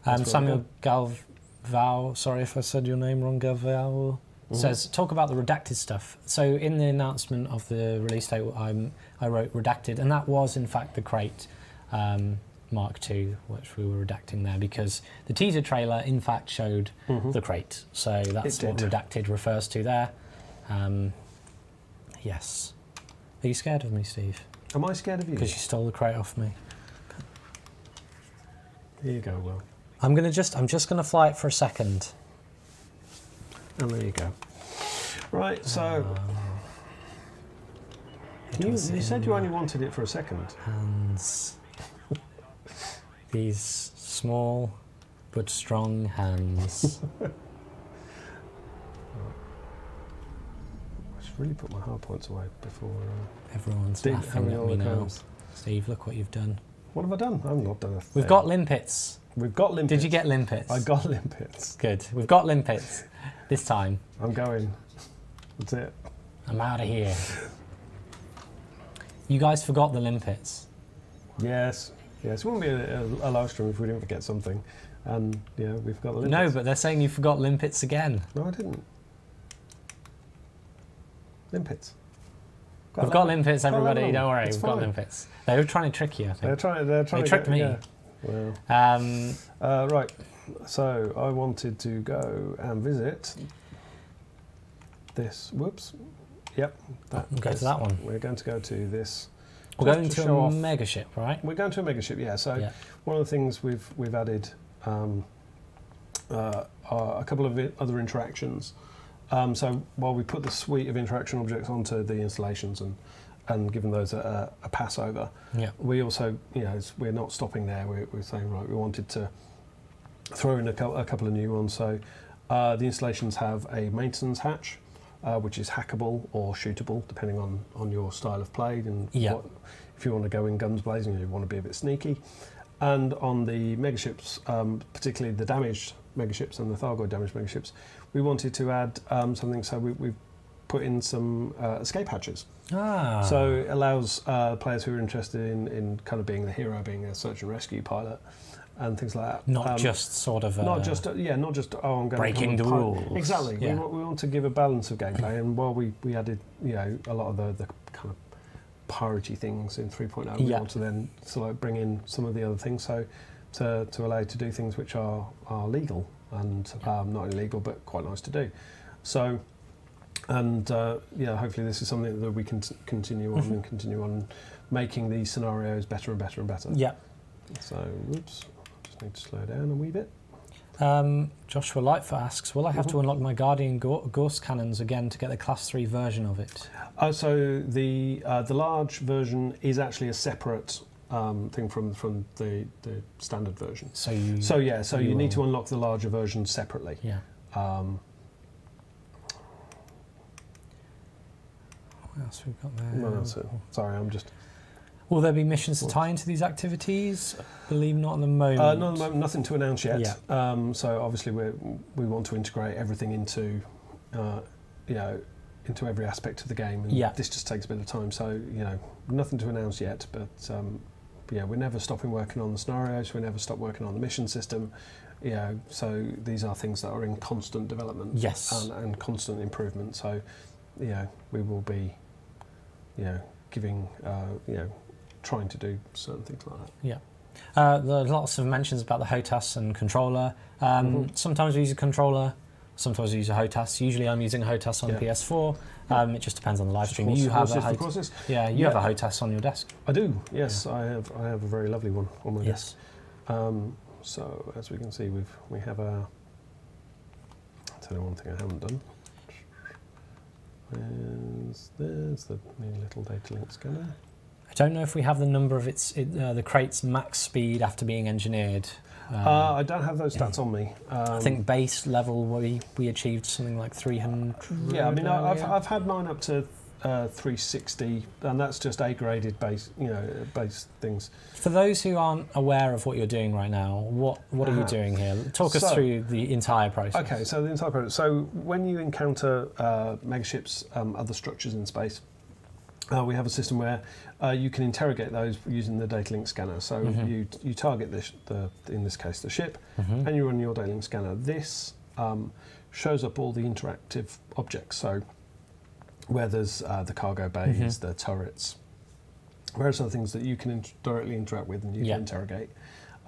Um, Samuel Galvao, sorry if I said your name wrong, Galvao, Mhm. says, talk about the redacted stuff. So in the announcement of the release date, I'm, I wrote redacted, and that was in fact the Krait um, Mark II, which we were redacting there, because the teaser trailer in fact showed Mhm. the Krait. So that's what redacted refers to there. Um, yes. Are you scared of me, Steve? am I scared of you? Because you stole the Krait off me. There you go, Will, I'm gonna just, I'm just gonna fly it for a second. and there you go. Right, so It you, you said you only wanted it for a second. hands. These small but strong hands. I should really put my hard points away before. Uh, Everyone's Steve, laughing at me now. comes? Steve, look what you've done. What have I done? I've not done a thing. We've got limpets. We've got limpets. Did you get limpets? I got limpets. Good. We've got limpets this time. I'm going. That's it. I'm out of here. You guys forgot the limpets. Yes. Yes. It wouldn't be a, a, a live stream if we didn't forget something. And yeah, we've got the limpets. No, but they're saying you forgot limpets again. no, I didn't. Limpets. We've got limpets, everybody. Don't worry, It's we've got limpets. They were trying to trick you, I They're trying. They're trying They to tricked get, me. Yeah. Well, Um, uh, right. So I wanted to go and visit this. Whoops. Yep. We'll go to that one. We're going to go to this. We're going to show a off- mega ship, right? We're going to a megaship, yeah. So Yeah. one of the things we've we've added um, uh, are a couple of other interactions. Um, so while we put the suite of interaction objects onto the installations and and given those a, a pass over, Yeah. we also you know we're not stopping there. We're, we're saying right, we wanted to throw in a, cou- a couple of new ones. So uh, the installations have a maintenance hatch. Uh, which is hackable or shootable, depending on, on your style of play and Yeah. what, if you want to go in guns blazing you want to be a bit sneaky. And on the megaships, um, particularly the damaged megaships and the Thargoid damaged megaships, we wanted to add um, something. So we, we've put in some uh, escape hatches. Ah. So it allows uh, players who are interested in, in kind of being the hero, being a search and rescue pilot, and things like that. not Um, just sort of. Uh, not just uh, yeah, not just oh, I'm going breaking to the rules. Exactly. Yeah. We, want, we want to give a balance of gameplay, and while we, we added you know a lot of the, the kind of piratey things in 3.0, we Yeah. want to then sort of bring in some of the other things, so to, to allow you to do things which are are legal and um, not illegal, but quite nice to do. So. And uh, yeah, hopefully this is something that we can t- continue on and continue on making these scenarios better and better and better. Yeah. So, whoops, just need to slow down a wee bit. Um, Joshua Lightfoot asks, will I have to Mhm. unlock my Guardian Ghost cannons again to get the Class 3 version of it? Uh, so the uh, the large version is actually a separate um, thing from from the, the standard version. So you. So yeah, so You you need to unlock the larger version separately. yeah. Um, What else we've got there? no, that's it. Sorry, I'm just Will there be missions to tie into these activities? Believe not at the moment. uh, not at the moment, nothing to announce yet. Yeah. Um, so obviously we we want to integrate everything into uh, you know into every aspect of the game, and Yeah. this just takes a bit of time. So you know nothing to announce yet, but um, yeah, we're never stopping working on the scenarios. We never stop working on the mission system. You know, so these are things that are in constant development Yes. and, and constant improvement. So you know, we will be you know giving uh, you know trying to do certain things like that. Uh, there are lots of mentions about the HOTAS and controller. Um, Mhm. Sometimes we use a controller, sometimes we use a HOTAS. Usually I'm using a HOTAS on Yeah. PS4. Um, it just depends on the live stream. Horses- You have a HOTAS. Yeah, you Yeah. have a HOTAS on your desk. I do. Yes, I have. I have a very lovely one on my desk. Yes. Um, so as we can see, we've we have a. I'll tell you one thing I haven't done. Is there's the little data link scanner. I don't know if we have the number of its it, uh, the Krait's max speed after being engineered. Um, Uh, I don't have those stats on me. Um, I think base level we we achieved something like 300. Yeah, I mean, I- I've. I've had mine up to uh, 360, and that's just A graded base, you know, base things. For those who aren't aware of what you're doing right now, what what are you Uh-huh. doing here? Talk us So- through the entire process. Okay, so the entire process. So when you encounter uh, megaships, um, other structures in space, uh, we have a system where uh, you can interrogate those using the data link scanner. So Mhm. you you target the, sh- the in this case the ship, Mhm. and you run your data link scanner. This um, shows up all the interactive objects. So where there's uh, the cargo bays, Mhm. the turrets, various other things that you can int- directly interact with and you Yeah. can interrogate.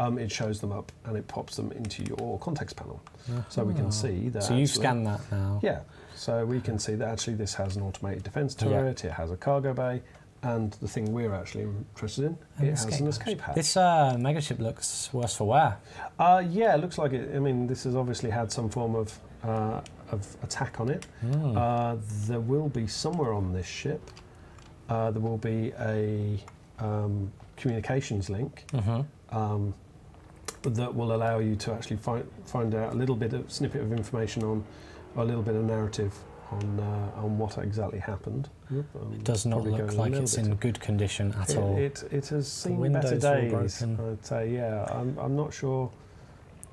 Um, it shows them up and it pops them into your context panel, so we Ah. can see that. So you've scanned that now. yeah, so we can see that actually this has an automated defence Yeah. turret, it has a cargo bay, and the thing we're actually interested in, An it has an hatch. escape hatch. This uh, megaship looks worse for wear. Uh, yeah, it looks like it. I mean, this has obviously had some form of uh, of attack on it. Mm. Uh, there will be somewhere on this ship. Uh, there will be a um, communications link Mhm. um, that will allow you to actually find find out a little bit of snippet of information on, or a little bit of narrative on uh, on what exactly happened. Um, It does not look like it's in good condition at it, all. It, it has seen better days. I'd say, yeah. I'm, I'm not sure.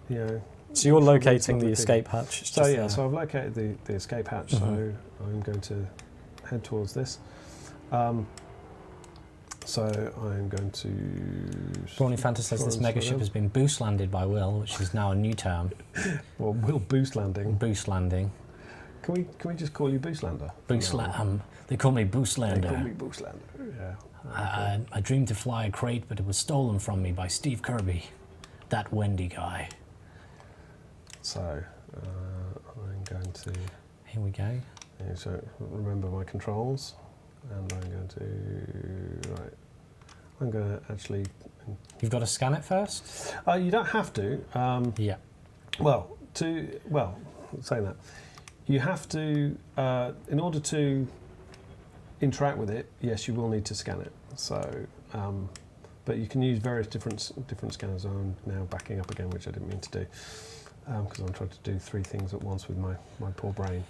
You know. so you're locating the of escape hatch. So yeah. there. So I've located the, the escape hatch. So Mhm. I'm going to head towards this. Um, so I'm going to. Brawny Fanta says this Florence megaship has been boost landed by Will, which is now a new term. Well, will boost landing. Boost landing. Can we can we just call you boost lander? Boost um, They call me Boostlander. They call me boost lander. Yeah. I, I dreamed to fly a Krait, but it was stolen from me by Steve Kirby, that Wendy guy. So uh, I'm going to. Here we go. yeah, So remember my controls, and I'm going to right. I'm going to actually. You've got to scan it first. Uh, you don't have to. Um, Yeah. Well, to well, saying that, you have to uh, in order to interact with it. Yes, you will need to scan it. So, um, but you can use various different different scanners. I'm now backing up again, which I didn't mean to do because I'm trying to do three things at once with my my poor brain.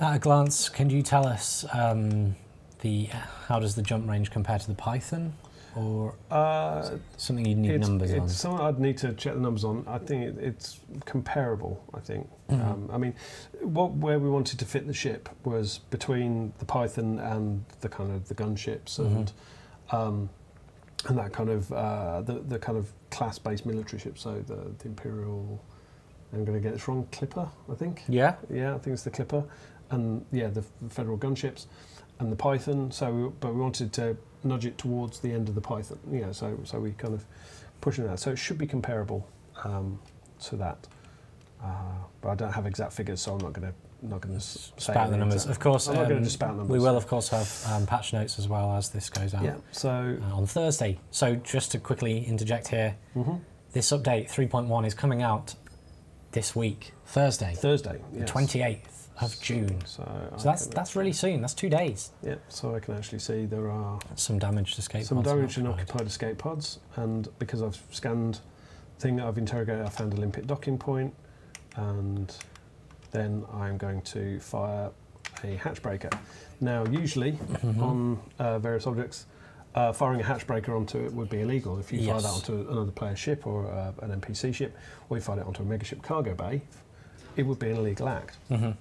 At a glance, can you tell us um, the how does the jump range compare to the Python, or Uh, something you need it's, numbers on? something I'd need to check the numbers on. I think it, it's comparable. I think. Mhm. Um, I mean, what where we wanted to fit the ship was between the Python and the kind of the gunships and um, and that kind of uh, the the kind of class-based military ships. So the, the Imperial. I'm going to get this wrong. Clipper, I think. Yeah. Yeah, I think it's the Clipper, and yeah, the federal gunships, and the Python. So, we, but we wanted to nudge it towards the end of the Python. You know, so so we kind of pushing that. So it should be comparable um, to that. Uh, but I don't have exact figures, so I'm not going to not going to Spout the numbers. Of course, I'm not going um, to spout numbers. we will, of course, have um, patch notes as well as this goes out Yeah. So. uh, on Thursday. So, just to quickly interject here, mhm. this update 3.1 is coming out this week, Thursday, Thursday. the 28th of June. So, So that's that's really soon. That's two days. yeah. So I can actually see there are Some damaged escape some pods damage in occupied. occupied escape pods, and because I've scanned thing that I've interrogated, I found a limpet docking point, and then I'm going to fire a hatch breaker. Now, usually Mhm. on uh, various objects, uh, firing a hatch breaker onto it would be illegal. If you fire that onto another player's ship or uh, an NPC ship, or you fire it onto a megaship cargo bay, it would be an illegal act. Mhm.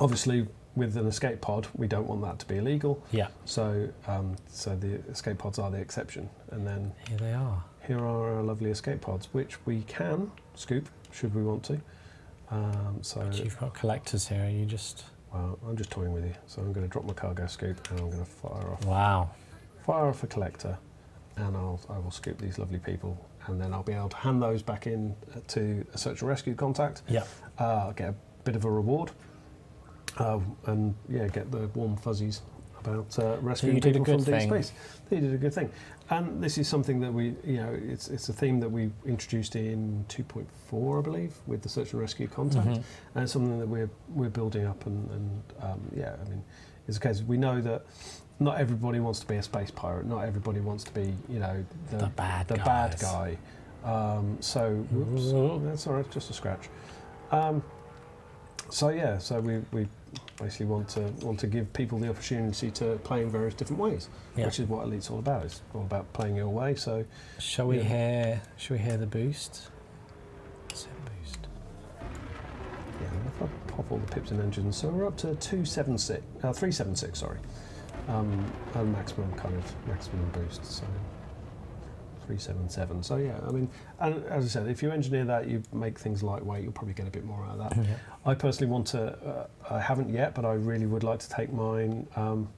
Obviously, with an escape pod, we don't want that to be illegal. Yeah, So, um, so the escape pods are the exception, and then here they are. here are our lovely escape pods, which we can scoop should we want to. Um, so, But you've got collectors here. You just well, I'm just toying with you. So I'm going to drop my cargo scoop, and I'm going to fire off, wow. fire off a collector, and I'll I will scoop these lovely people, and then I'll be able to hand those back in to a search and rescue contact. Yeah. Uh, I'll get a bit of a reward, uh, and yeah, get the warm fuzzies about uh, rescuing a people from deep space. They did a good thing, and this is something that we, you know, it's it's a theme that we introduced in 2.4, I believe, with the search and rescue contact, Mhm. and it's something that we're we're building up, and, and um, yeah, I mean, it's a case we know that. Not everybody wants to be a space pirate. Not everybody wants to be, you know, the, The bad the guys. bad guy. Um, so, whoops, that's all right, just a scratch. Um, so yeah, so we, we basically want to want to give people the opportunity to play in various different ways, Yeah. which is what Elite's all about. It's all about playing your way. So Shall we Yeah. hear? Shall we hear the boost? Set boost. yeah, if I pop all the pips and engines, so we're up to two seven six, uh, three seven six, sorry, um, a maximum kind of maximum boost. So. 377. So yeah, I mean, and as I said, if you engineer that, you make things lightweight, you'll probably get a bit more out of that. Yeah. I personally want to. Uh, I haven't yet, but I really would like to take mine um,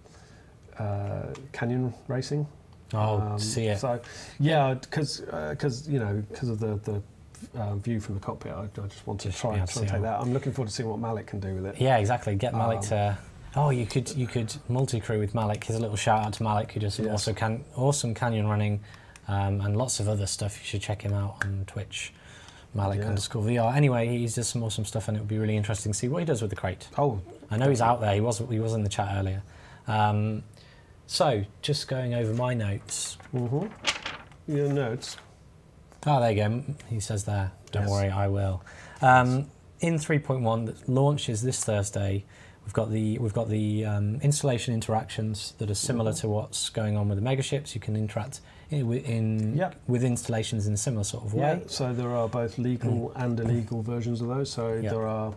uh, canyon racing. Oh, Um, see it. So, yeah, because because you know because of the the uh, view from the cockpit, I, I just want to Just try, able try and take that. I'm looking forward to seeing what Malik can do with it. Yeah, exactly. Get Malik Um, to. Oh, you could you could multi crew with Malik. Here's a little shout out to Malik who does some Yes. also can awesome canyon running, um, and lots of other stuff. You should check him out on Twitch. Malik Yeah. underscore VR. Anyway, he's does some awesome stuff, and it would be really interesting to see what he does with the Krait. Oh, I know he's out there. He was he was in the chat earlier. Um, so just going over my notes. mm-hmm. Your notes. Oh, there you go. He says there. Don't Yes. worry, I will. Um, in 3.1 that launches this Thursday, we've got the we've got the um, installation interactions that are similar Mhm. to what's going on with the megaships. You can interact in, in Yep. with installations in a similar sort of way. Yeah. So there are both legal and illegal versions of those. So Yeah. there are,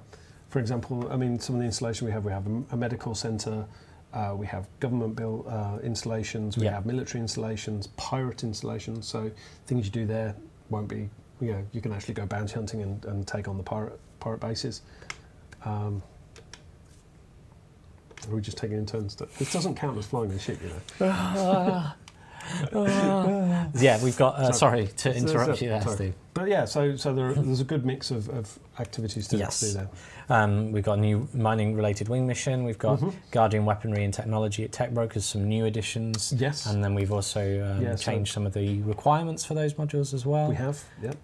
for example, I mean, some of the installation we have, we have a, a medical centre, uh, we have government built uh, installations, we Yeah. have military installations, pirate installations. So things you do there won't be, you know, you can actually go bounty hunting and, and take on the pirate pirate bases. Um, are we just taking in turns? To, this doesn't count as flying the ship, you know. yeah, we've got. Uh, Sorry. sorry to interrupt so- you there, sorry. Steve. But yeah, so so there, there's a good mix of, of activities to, Yes. do there. Um, we've got a new mining-related wing mission. We've got Mhm. Guardian weaponry and technology at Tech Brokers, some new additions. Yes, And then we've also um, Yeah, so- changed some of the requirements for those modules as well. we have. Yep.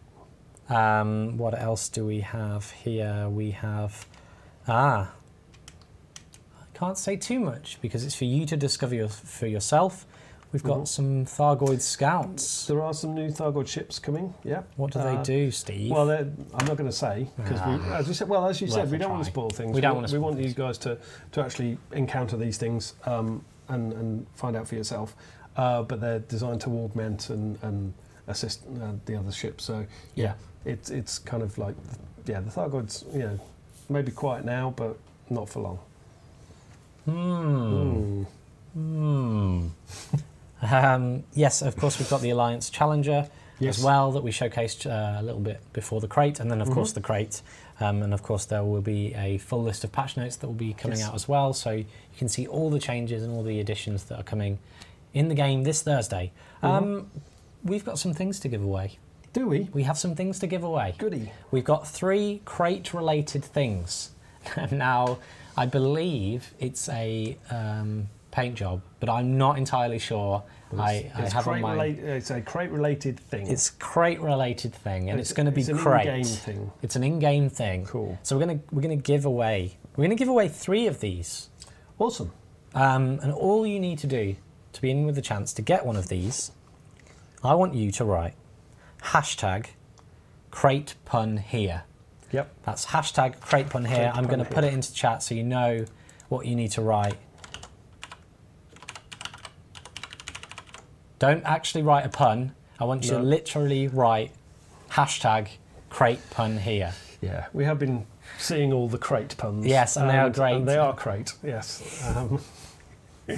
Um, what else do we have here? We have. Ah. I can't say too much because it's for you to discover your, for yourself. We've got Mhm. some Thargoid scouts. There are some new Thargoid ships coming. Yeah. What do Uh, they do, Steve? Well, I'm not going to say because, Ah. as you said, well, as you Worth said, we don't want to spoil things. We don't want- wanna We want you guys to, to actually encounter these things um, and and find out for yourself. Uh, but they're designed to augment and, and assist uh, the other ships. So yeah. it's it's kind of like yeah, the Thargoids, you know, maybe quiet now, but not for long. Hmm. Mm. Hmm. um, yes, of course, we've got the Alliance Challenger Yes. as well that we showcased uh, a little bit before the Krait, and then, of course, Mhm. the Krait. Um, and, of course, there will be a full list of patch notes that will be coming Yes. out as well. So you can see all the changes and all the additions that are coming in the game this Thursday. Mhm. Um, we've got some things to give away. Do we? We have some things to give away. Goody. We've got three Krait related things. now, I believe it's a um, paint job, but I'm not entirely sure. I, I it's, have on crate my. relate- it's a Krait related thing. It's Krait related thing, and it's, going to be it's an Krait. in-game thing. It's an in-game thing. Cool. So we're going to we're going to give away we're going to give away three of these, Awesome. um, and all you need to do to be in with the chance to get one of these, I want you to write hashtag Krait pun here. Yep. That's hashtag Krait pun here. Crate I'm going to put it into chat so you know what you need to write. Don't actually write a pun. I want you No. to literally write hashtag Krait pun here. Yeah, we have been seeing all the Krait puns. Yes, and they are great. And they are crate. Yes. Um,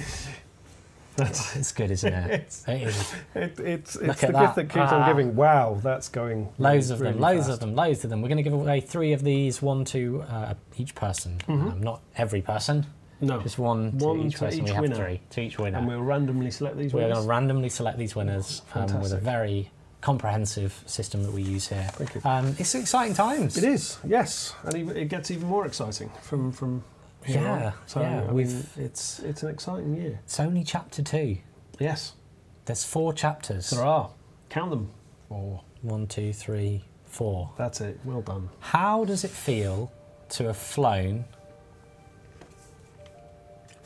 that's It's good, isn't it? It's- it is. it, it's it's the that. gift that keeps Ah. on giving. Wow, that's going Loads of really them, loads fast. of them, loads of them. We're going to give away three of these, one to uh, each person. Mhm. Um, not every person, No, just one to each to person. each we have winner. three to each winner. and we'll randomly select these We're going winners. to randomly select these winners um, with a very comprehensive system that we use here. Thank you. Um, it's exciting times. It is, yes, and it gets even more exciting from from here Yeah, on. So yeah. I mean, it's it's an exciting year. it's only chapter two. Yes, There's four chapters. there are. Count them. Four. One, two, three, four. That's it. Well done. How does it feel to have flown?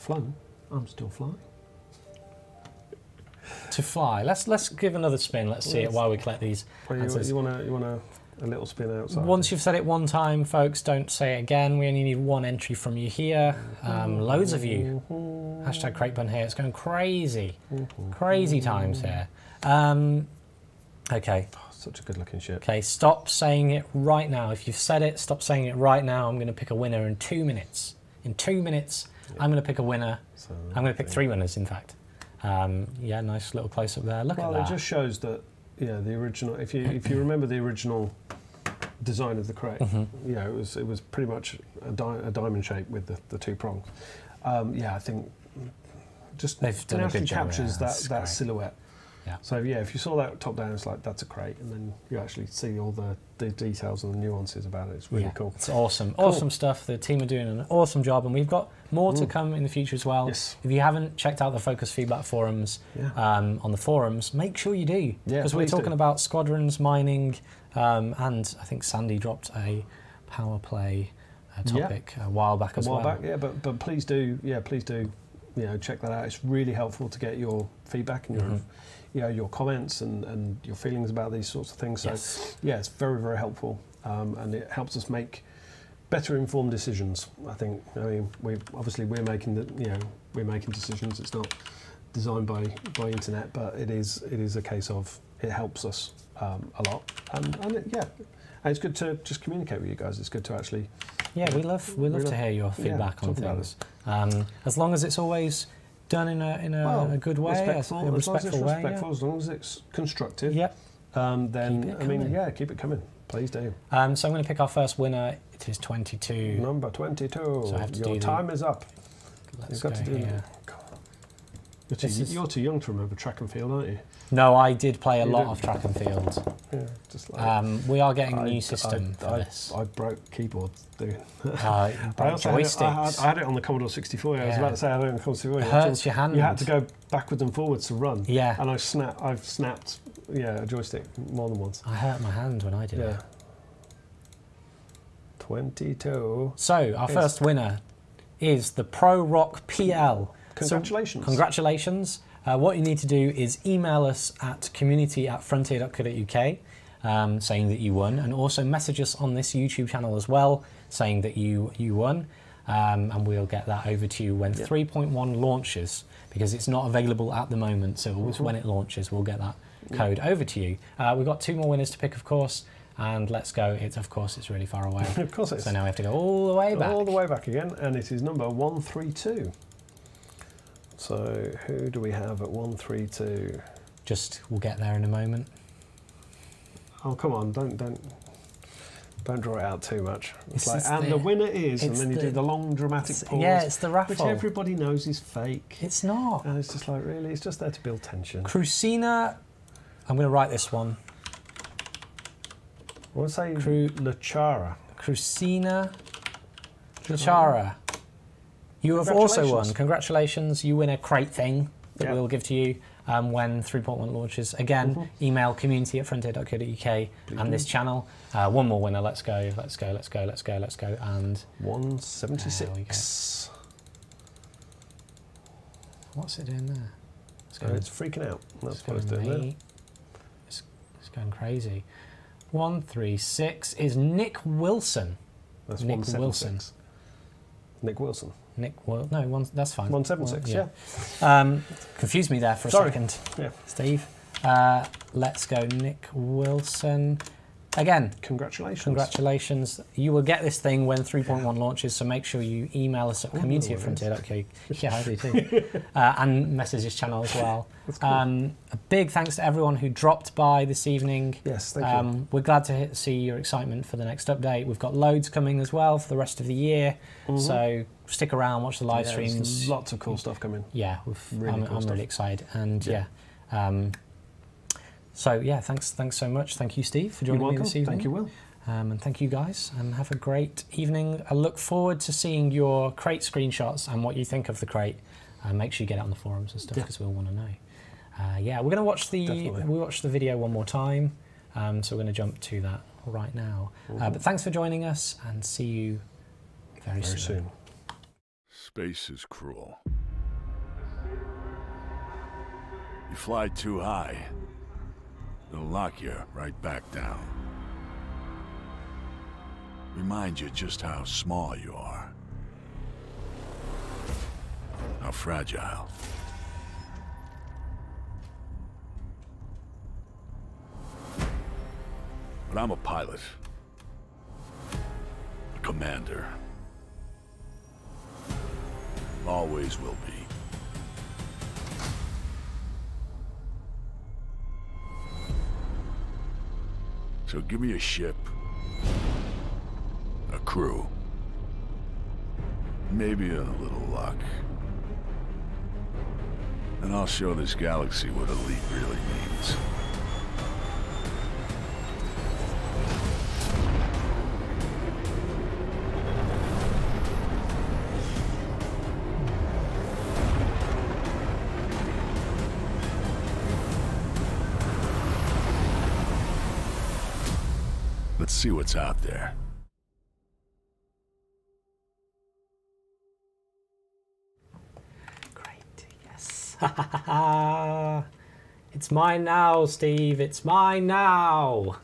Flown. I'm still flying. To fly. Let's let's give another spin. Let's see it while we collect these. Well, you, answers. you want to you want a, a little spin outside. Once you've said it one time, folks, don't say it again. We only need one entry from you here. Um, loads of you. Hashtag Krait bun here. It's going crazy. Crazy times here. Um, okay. Such a good looking ship. Okay. Stop saying it right now. If you've said it, stop saying it right now. I'm going to pick a winner in two minutes. In two minutes, I'm going to pick a winner. So, I'm going to pick three winners, in fact. Um, yeah, nice little close up there. Look Well, at it just shows that yeah, the original. If you if you remember the original design of the Krait, you know, it was it was pretty much a, di- a diamond shape with the, the two prongs. Um, yeah, I think just They've done a good job, captures yeah, that that great. silhouette. Yeah. So yeah, if you saw that top down, it's like that's a Krait, and then you actually see all the, the details and the nuances about it. It's really Yeah, cool. It's awesome. Cool. Awesome stuff. The team are doing an awesome job, and we've got more to Mm. come in the future as well. Yes. If you haven't checked out the Focus Feedback forums Yeah. um, on the forums, make sure you do. Yeah, Because we're please do. talking about squadrons, mining, um, and I think Sandy dropped a power play uh, Yeah. topic a while back a as while well. back, yeah. But but please do, yeah, please do, you know, check that out. It's really helpful to get your feedback and your, Mhm. You know, your comments and, and your feelings about these sorts of things. So Yes. yeah, it's very very helpful, um, and it helps us make better informed decisions. I think. I mean, we obviously we're making the, you know, we're making decisions. It's not designed by by internet, but it is it is a case of it helps us um, a lot, and and it, yeah. And it's good to just communicate with you guys. It's good to actually Yeah, we love we love We to hear your yeah, feedback on things. Um, as long as it's always done in a in a, Well, a good way, respectful, a, as long as it's respectful way. respectful, as long as it's constructive. Yeah. Yep. Um, then I mean, yeah, keep it coming. Please do. Um, so I'm going to pick our first winner. It is 22. Number twenty-two. So I have to Your do the- time is up. Let's You've got go to do here. You're too, is- you're too young to remember track and field, aren't you? No, I did play a You lot of track and field. Yeah, just like. Um, we are getting a I- new system I, for I, this. I broke keyboards doing. Uh, I also had it, I, had. It on the Commodore 64. Yeah, I was about to say I had it on the Commodore 64. It You had to- hurts your hand. You had to go backwards and forwards to run. Yeah. And I snap. I've snapped. Yeah, a joystick more than once. I hurt my hand when I did Yeah. it. 22. So our first winner is the Pro Rock PL. So, Congratulations. Uh, what you need to do is email us at community at frontier.co.uk um, saying that you won, and also message us on this YouTube channel as well saying that you you won, um, and we'll get that over to you when 3.1 launches because it's not available at the moment. So Mm-hmm. when it launches, we'll get that code over to you. Uh, we've got two more winners to pick, of course. And let's go. It's of course it's really far away. Of course it is. So now we have to go all the way back. All the way back again, and it is number 132. So who do we have at 132? Just we'll get there in a moment. Oh come on! Don't don't don't draw it out too much. It's like, and the- the, winner is, and then you the- do the long dramatic pause, yeah, it's the raffle. which everybody knows is fake. It's not. And it's just like really, it's just there to build tension. Crucina. I'm going to write this one. I want to say Cru- Lachara. Crucina Chara. You have also won. Congratulations. You win a Krait thing that Yeah. we'll give to you um, when 3.1 launches. Again, Mm-hmm. email community at frontier.co.uk and this channel. Uh, one more winner. Let's go. Let's go. Let's go. Let's go. Let's go. And 176. what's it doing there? Let's So it's freaking out. That's It's what it's going doing there. It's, it's going crazy. One three six is Nick Wilson. That's Nick 176. Nick Wilson. Nick Wil no one that's fine. 176, Well, yeah. Um, confused me there for a Sorry. second, Yeah. Steve. Uh, let's go, Nick Wilson. Again, Congratulations. congratulations. You will get this thing when 3.1 launches, so make sure you email us at community at frontier.co. Yeah, I do too. uh, and message this channel as well. cool. Um, a big thanks to everyone who dropped by this evening. Yes, thank you. Um, we're glad to hit, see your excitement for the next update. We've got loads coming as well for the rest of the year. So stick around, watch the live. Yeah, streams. Lots of cool stuff coming. Yeah, Really I'm, cool I'm really excited. And yeah. Yeah. um, so yeah, thanks, thanks so much. Thank you, Steve, for You're joining me welcome. this evening. Thank you, Will. Um, and thank you guys, and have a great evening. I look forward to seeing your Krait screenshots and what you think of the Krait. Uh, make sure you get it on the forums and stuff Yeah. because we'll want to know. Uh, yeah, we're going to watch the Definitely. we watch the video one more time, um, so we're going to jump to that right now. Uh, but thanks for joining us, and see you very, Very soon. Space is cruel. You fly too high, it'll lock you right back down. Remind you just how small you are, how fragile. But I'm a pilot, a commander. Always will be. So give me a ship, a crew, maybe a little luck. And I'll show this galaxy what elite really means. Out there. Great, yes. it's mine now, Steve. It's mine now.